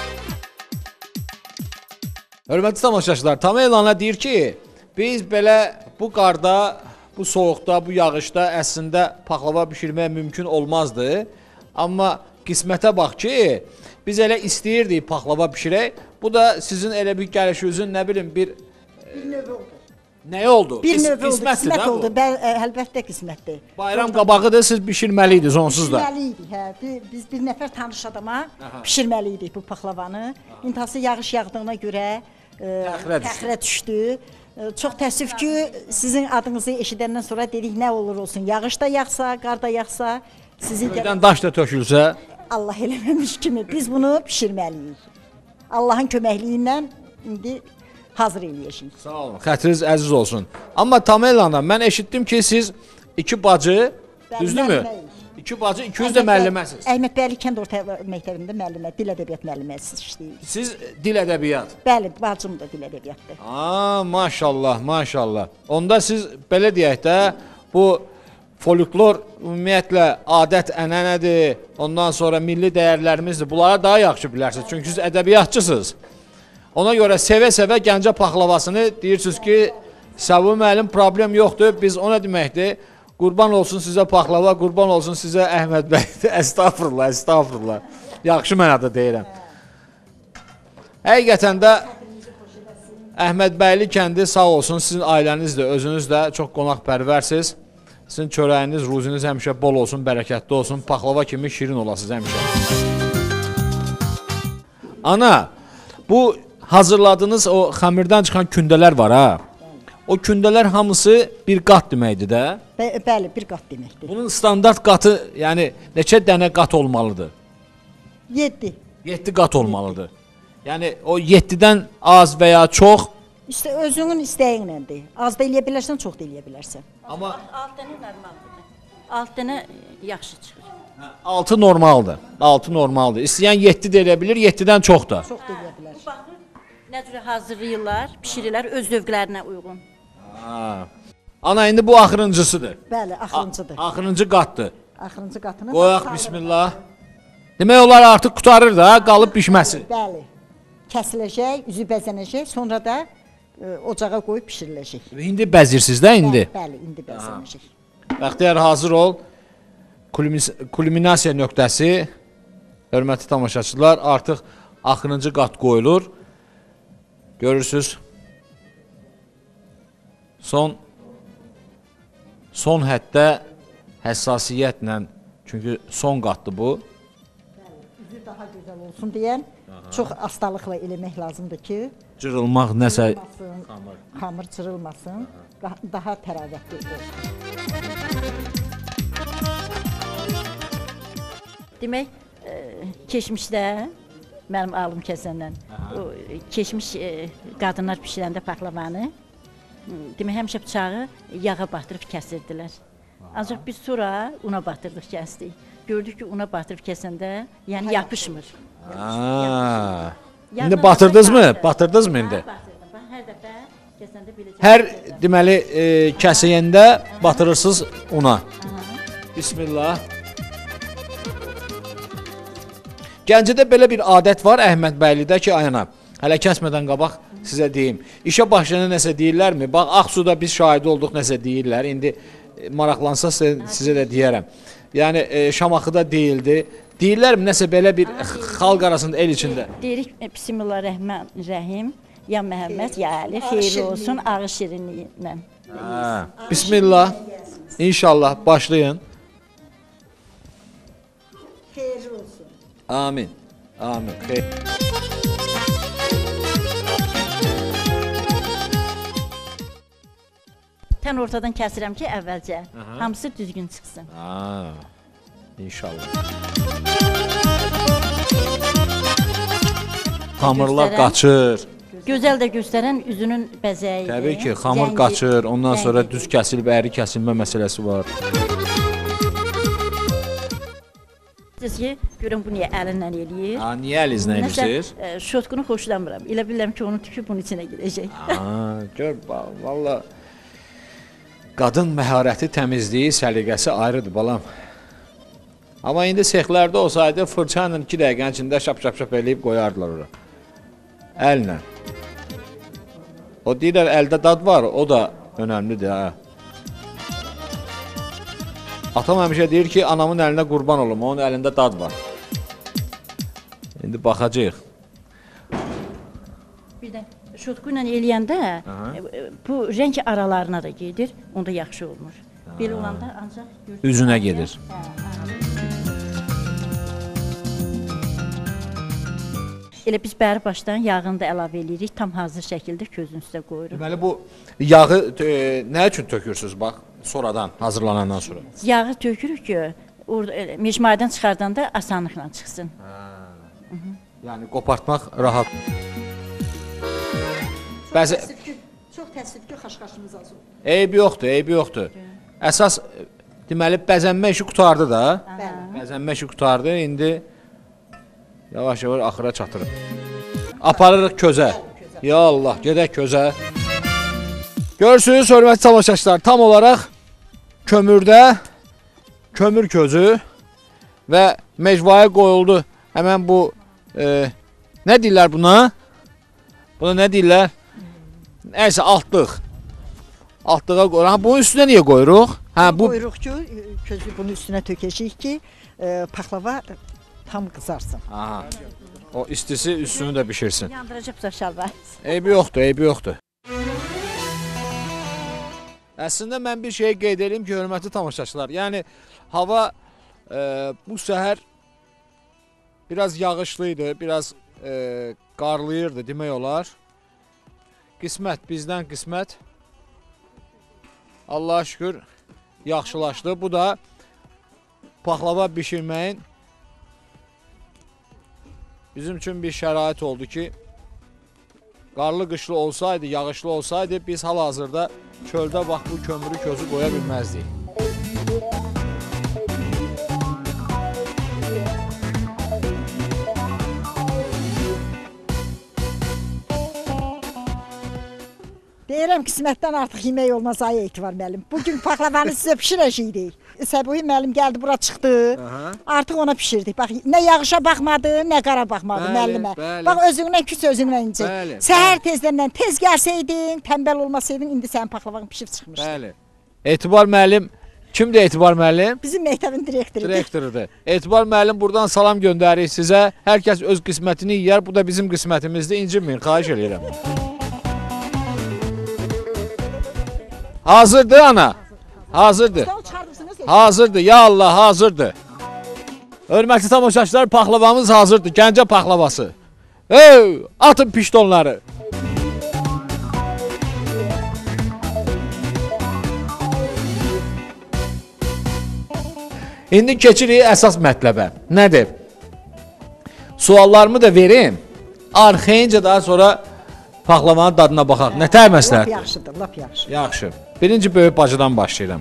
Hörmətli tamaşaçılar, tam elana deyir ki, biz belə bu qarda, bu soyuqda, bu yağışda əslində paxlava bişirmək mümkün olmazdı. Amma qismətə bax ki, biz elə istəyirdik paxlava bişirək. Bu da sizin elə bir gəlişinizin nə bilim bir Bir növ oldu. nə oldu? Bir növ oldu, qismət oldu. Bəl, ə, əlbəttə qismətdir. Bayram qabağıdır, siz bişirməliydiniz onsuz da. Pişirməliydik, hə. Bi- Biz bir nəfər tanış adama pişirməliydik bu paxlavanı. İntihası yağış yağdığına görə ə, Təxirə düşdü. təxirə düşdü. Çox təəssüf ki, sizin adınızı eşidəndən sonra dedik nə olur olsun. Yağış da yağsa, qar da yağsa, sizi də Birdən daş da tökülsə, Allah eləməmiş kimi biz bunu bişirməliyik. Allahın köməkliyi ilə indi hazır eləyəcəyik. Sağ olun. Xətriniz əziz olsun. Amma Tamelana mən eşitdim ki, siz iki bacı, düzdürmü? İki bacı, ikiniz də müəlliməsiniz. Əhmədbəyli kənd orta məktəbində müəllimə, dil ədəbiyyat müəlliməsi işləyir. Siz dil ədəbiyyat. Bəli, bacım da dil ədəbiyyatdır. Aa, maşallah, maşallah. Onda siz belə deyək də, bu folklor ümumiyyətlə adət ənənədir, ondan sonra milli dəyərlərimizdir. Bunları daha yaxşı bilərsiniz, çünki siz ədəbiyyatçısınız. Ona görə sevə-sevə Gəncə paxlavasını deyirsiniz ki, Səbu müəllim problem yoxdur. Biz o nə deməkdir? Qurban olsun sizə paxlava, qurban olsun sizə Əhməd bəy. Estağfurullah, estağfurullah. Yaxşı mənada deyirəm. Həqiqətən də Əhmədbəyli kəndi sağ olsun, sizin ailəniz də, özünüz də çox qonaqpərvərsiniz. Sizin çörəyiniz, ruziniz həmişə bol olsun, bərəkətli olsun, paxlava kimi şirin olasınız həmişə. Ana, bu hazırladığınız o xəmirdən çıxan kündələr var ha. O kündələr hamısı bir qat deməkdir də. Bə bəli, bir qat deməkdir. Bunun standart qatı, yəni neçə dənə qat olmalıdır? 7. 7 qat olmalıdır. Yəni o 7-dən az və ya çox İşte özünün istəyinlədir. Az da eləyə bilərsən, çox da eləyə bilərsən. Amma 6 dənə normaldır. 6 dənə yaxşı çıxır. 6 normaldır. 6 normaldır. İstəyən 7 də elə bilir, 7-dən çox da. Çox da eləyə bilər. Bu baxır, nə cür hazırlayırlar, bişirirlər öz zövqlərinə uyğun. Ha. Ana indi bu axırıncısıdır. Bəli, axırıncıdır. Axırıncı qatdır. Axırıncı qatını Qoyaq bismillah. Demək olar artıq qutarır da, qalıb bişməsi. Bəli. Kəsiləcək, üzü bəzənəcək, sonra da e, ocağa qoyub bişiriləcək. İndi bəzirsiz də indi. Bəli, indi bəzənəcək. Bəxtiyar hazır ol. Kulminasiya nöqtəsi. Hörmətli tamaşaçılar, artıq axırıncı qat qoyulur. Görürsüz. Son son həddə həssasiyyətlə çünki son qatdır bu. Üzü daha gözəl olsun deyən çox astalıqla eləmək lazımdır ki, Cırılmaq nəsə cırılmasın, xamır cırılmasın, daha, daha təravətli olsun. Demək, e, keçmişdə mənim alım kəsəndən o e, keçmiş e, qadınlar bişirəndə paxlavanı demək həmişə bıçağı yağa batırıb kəsirdilər. Ancaq biz sonra una batırdıq, kəsdik. Gördük ki, una batırıb kəsəndə, yəni yapışmır. Ha. İndi Yanına batırdınız mı? batırdım. Batırdınız mı indi? Batırdım. Hər dəfə kəsəndə belə Hər deməli e, kəsəyəndə batırırsınız una. Bismillah. Gəncədə belə bir adət var Əhməd bəylidə ki, ayana. Hələ kəsmədən qabaq sizə deyim. İşə başlayanda nəsə deyirlərmi? Bax Ağsuda biz şahid olduq nəsə deyirlər. İndi e, maraqlansa sizə, sizə də deyərəm. Yəni e, Şamaxıda deyildi. Deyirlərmi nəsə belə bir xalq arasında el içində? Deyirik e, Bismillahirrahmanirrahim. Ya Məhəmməd, ya Əli, xeyirli olsun ağı şirinliyi ilə. Hə. Bismillah. İnşallah başlayın. Xeyirli olsun. Amin. Amin. Xeyr. Tən ortadan kəsirəm ki, əvvəlcə Aha. hamısı düzgün çıxsın. Ha. İnşallah. Xamırlar qaçır. Gözəl də göstərən üzünün bəzəyi. Təbii ki, xamır qaçır. Ondan sonra düz kəsilib əyri kəsilmə məsələsi var. Siz ki, görün bu niyə əlinlə eləyir? Ha, niyə əlinizlə eləyirsiniz? e, Şotkunu xoşlamıram. Elə bilirəm ki, onun tükü bunun içinə girəcək. Ha, gör valla qadın məharəti, təmizliyi, səliqəsi ayrıdır balam. Amma indi sexlərdə olsaydı fırça ilə 2 dəqiqənin içində şap-şap-şap eləyib qoyardılar ora. Əllə. O deyirlər əldə dad var, o da önəmlidir ha. Atam həmişə deyir ki, anamın əlinə qurban olum, onun əlində dad var. İndi baxacağıq. Bir də şotku ilə eləyəndə Aha. e, e, bu rəng aralarına da gedir. Onda yaxşı olmur. Belə olanda ancaq Üzünə gedir. Elə biz bəri başdan yağını da əlavə eləyirik. Tam hazır şəkildə közün üstə qoyuruq. Deməli bu yağı e, nə üçün tökürsüz bax sonradan hazırlanandan sonra? Yağı tökürük ki, orada elə mecmuadan çıxardanda asanlıqla çıxsın. Yəni qopartmaq rahat. Bəzi Təəssüf ki, çox təəssüf ki, xaşxaşımız az oldu. eybi yoxdur, eybi yoxdur. Əsas deməli bəzənmə işi qutardı da. Bəli. Bəzənmə işi qutardı. İndi yavaş-yavaş axıra çatırıq. Aparırıq közə. Ya Allah, gedək közə. Görürsünüz, hörmətli tamaşaçılar, tam olaraq kömürdə kömür közü və mecvaya qoyuldu. Həmən bu e, nə deyirlər buna? Buna nə deyirlər? Nəysə altlıq. Altlığa qoyuruq. Ha, bunun üstünə niyə qoyuruq? Hə, bu Qoyuruq ki, közü bunun üstünə tökəcəyik ki, e, paxlava tam qızarsın. Aha. O istisi üstünü də bişirsin. Yandıracaq şalvar. Eybi yoxdur, eybi yoxdur. Əslində mən bir şey qeyd edim ki, hörmətli tamaşaçılar, yəni hava e, bu səhər biraz yağışlı idi, biraz e, qarlayırdı demək olar. Qismət bizdən qismət. Allah'a şükür yaxşılaşdı. Bu da paxlava bişirməyin bizim üçün bir şərait oldu ki, qarlı qışlı olsaydı, yağışlı olsaydı biz hal-hazırda çöldə bax bu kömürü közü qoya bilməzdik. Deyirəm qismətdən artıq yemək olmaz ay Etibar müəllim. Bu gün paxlavanı sizə bişirəcəyik. Səbuhi müəllim gəldi bura çıxdı. Aha. Artıq ona bişirdik. Bax nə yağışa baxmadı, nə qara baxmadı Bəli, müəllimə. bəli. Bax özündən küç özündən incə. Səhər tezdən tez gəlsəydin, tənbəl olmasaydın indi sənin paxlavan bişib çıxmışdı. Bəli. Etibar müəllim kimdir Etibar müəllim? Bizim məktəbin direktorudur. Direktorudur. Etibar müəllim buradan salam göndəririk sizə. Hər kəs öz qismətini yeyər. Bu da bizim qismətimizdir. İncinməyin, xahiş edirəm. Hazırdır ana. Hazırdır. Hazırdır. Ya Allah, hazırdır. Hörmətli tamaşaçılar, paxlavamız hazırdır. Gəncə paxlavası. Ey, atın piştonları. İndi keçirik əsas mətləbə. Nədir? Suallarımı da verim. Arxayınca daha sonra paxlavanın dadına baxaq. Nə tər Lap məsləhətdir? yaxşıdır, lap yaxşı. Yaxşı. Birinci böyük bacıdan başlayıram.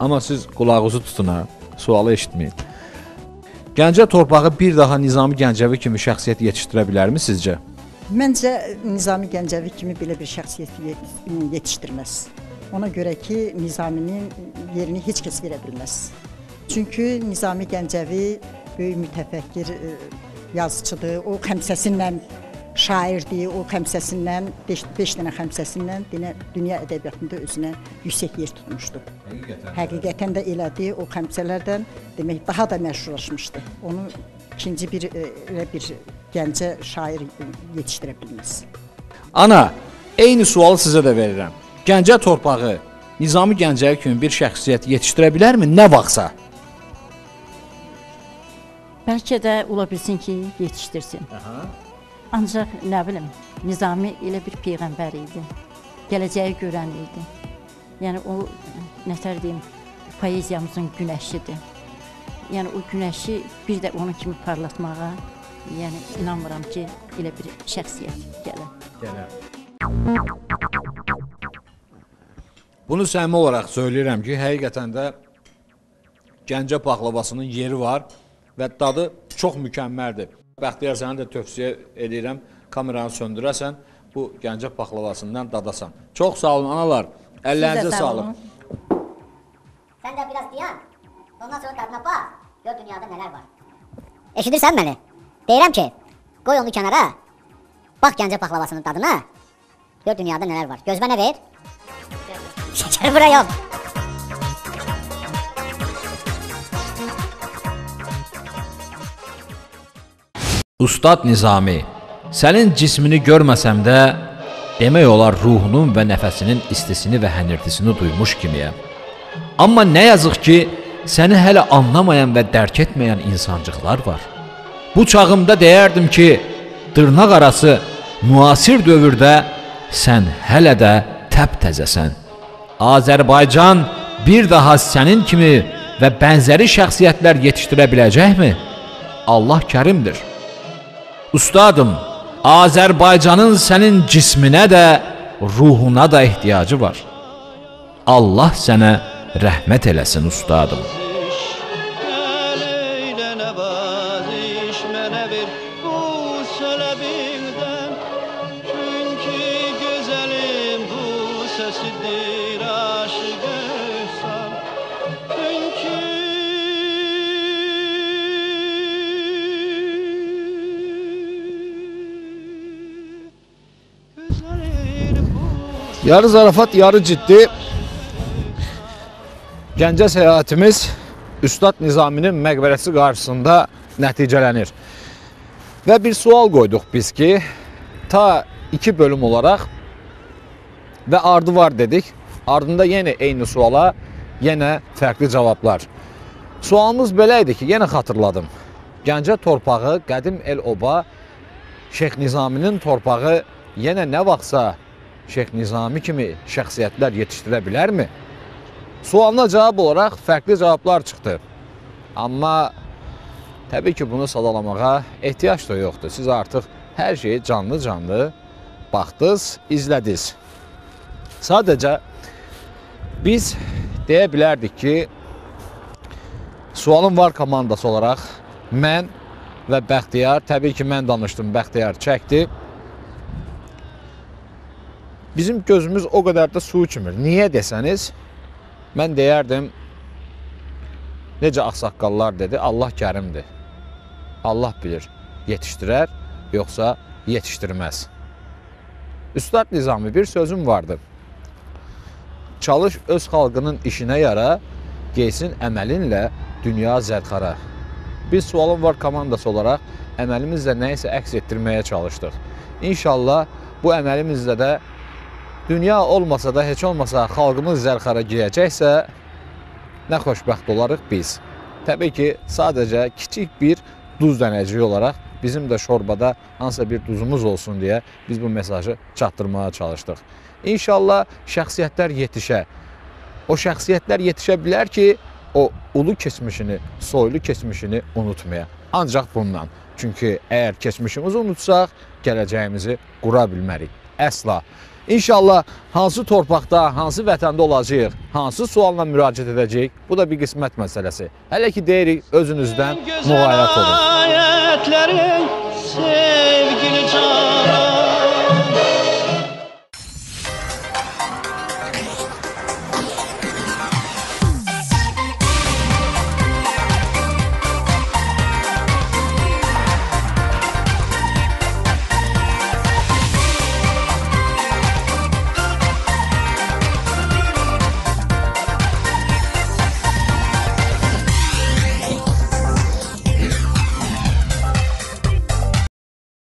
Amma siz qulağınızı tutun ha. Sualı eşitməyin. Gəncə torpağı bir daha Nizami Gəncəvi kimi şəxsiyyət yetişdirə bilərmi sizcə? Məncə Nizami Gəncəvi kimi belə bir şəxsiyyət yet- yetişdirməz. Ona görə ki, Nizaminin yerini heç kəs verə bilməz. Çünki Nizami Gəncəvi böyük mütəfəkkir e, yazıçıdır. O xəmsəsindən şairdir. O xəmsəsindən 5 dənə xəmsəsindən dinə, dünya ədəbiyyatında özünə yüksək yer tutmuşdu. Həqiqətən. Həqiqətən də elədi. O xəmsələrdən demək daha da məşhurlaşmışdı. Onu ikinci bir e, elə bir gəncə şair yetişdirə bilməz. Ana, eyni sualı sizə də verirəm. Gəncə torpağı Nizami Gəncəvi kimi bir şəxsiyyət yetişdirə bilərmi? Nə vaxtsa? Bəlkə də ola bilsin ki, yetişdirsin. Aha. Ancaq nə bilim, Nizami elə bir peyğəmbər idi. Gələcəyi görən idi. Yəni o nətər deyim, poeziyamızın günəşidir. Yəni o günəşi bir də onun kimi parlatmağa, yəni inanmıram ki, elə bir şəxsiyyət gələ. Gələ. Bunu səmimi olaraq söyləyirəm ki, həqiqətən də Gəncə paxlavasının yeri var və dadı çox mükəmməldir. Bəxtiyar sənə də tövsiyə edirəm, kameranı söndürəsən, bu Gəncə paxlavasından dadasan. Çox sağ olun analar. Əllərinizə sağlıq. Sen de biraz diyan. Ondan sonra tadına bak. Gör dünyada neler var. Eşidirsən məni? Deyirəm ki, qoy onu kənara. Bax Gəncə paxlavasının dadına. Gör dünyada neler var. Gözbə nə ver? Şeker bura yok. Ustad Nizami, sənin cismini görməsəm də, demək olar ruhunun və nəfəsinin istisini və hənirtisini duymuş kimiyəm. Amma nə yazıq ki, səni hələ anlamayan və dərk etməyən insancıqlar var. Bu çağımda deyərdim ki, dırnaq arası müasir dövrdə sən hələ də təptəzəsən. Azərbaycan bir daha sənin kimi və bənzəri şəxsiyyətlər yetişdirə biləcəkmi? Allah kərimdir. Ustadım, Azərbaycanın sənin cisminə də, ruhuna da ehtiyacı var. Allah sənə rəhmət eləsin ustadım. Yarı zarafat, yarı ciddi. Gəncə səyahətimiz Üstad Nizaminin məqbərəsi qarşısında nəticələnir. Və bir sual qoyduq biz ki, ta iki bölüm olaraq və ardı var dedik. Ardında yenə eyni suala, yenə fərqli cavablar. Sualımız belə idi ki, yenə xatırladım. Gəncə torpağı, qədim el-oba, Şeyx Nizaminin torpağı yenə nə vaxtsa Şeyx Nizami kimi şəxsiyyətlər yetişdirə bilərmi? Sualına cavab olaraq fərqli cavablar çıxdı. Amma təbii ki, bunu sadalamağa ehtiyac da yoxdur. Siz artıq hər şeyi canlı-canlı baxdınız, izlədiniz. Sadəcə biz deyə bilərdik ki, Sualın var komandası olaraq mən və Bəxtiyar, təbii ki, mən danışdım, Bəxtiyar çəkdi. Bizim gözümüz o qədər də su içmir. Niyə desəniz, mən deyərdim necə ağsaqqallar dedi, Allah kərimdir. Allah bilir, yetişdirər, yoxsa yetişdirməz. Üstad Nizami bir sözüm vardı. Çalış öz xalqının işinə yara, geysin əməlinlə dünya zərxara. Bir sualım var komandası olaraq əməlimizlə nəyisə əks etdirməyə çalışdıq. İnşallah bu əməlimizlə də dünya olmasa da heç olmasa xalqımız zərxara girəcəksə nə xoşbəxt olarıq biz. Təbii ki, sadəcə kiçik bir duz dənəciyi olaraq bizim də şorbada hansısa bir duzumuz olsun deyə biz bu mesajı çatdırmağa çalışdıq. İnşallah şəxsiyyətlər yetişə. O şəxsiyyətlər yetişə bilər ki, o ulu keçmişini, soylu keçmişini unutmaya. Ancaq bundan. Çünki əgər keçmişimizi unutsaq, gələcəyimizi qura bilmərik. Əsla. İnşallah hansı torpaqda, hansı vətəndə olacağıq, hansı sualla müraciət edəcəyik, bu da bir qismət məsələsi. Hələ ki deyirik özünüzdən müğayət olun. Sevgili çağır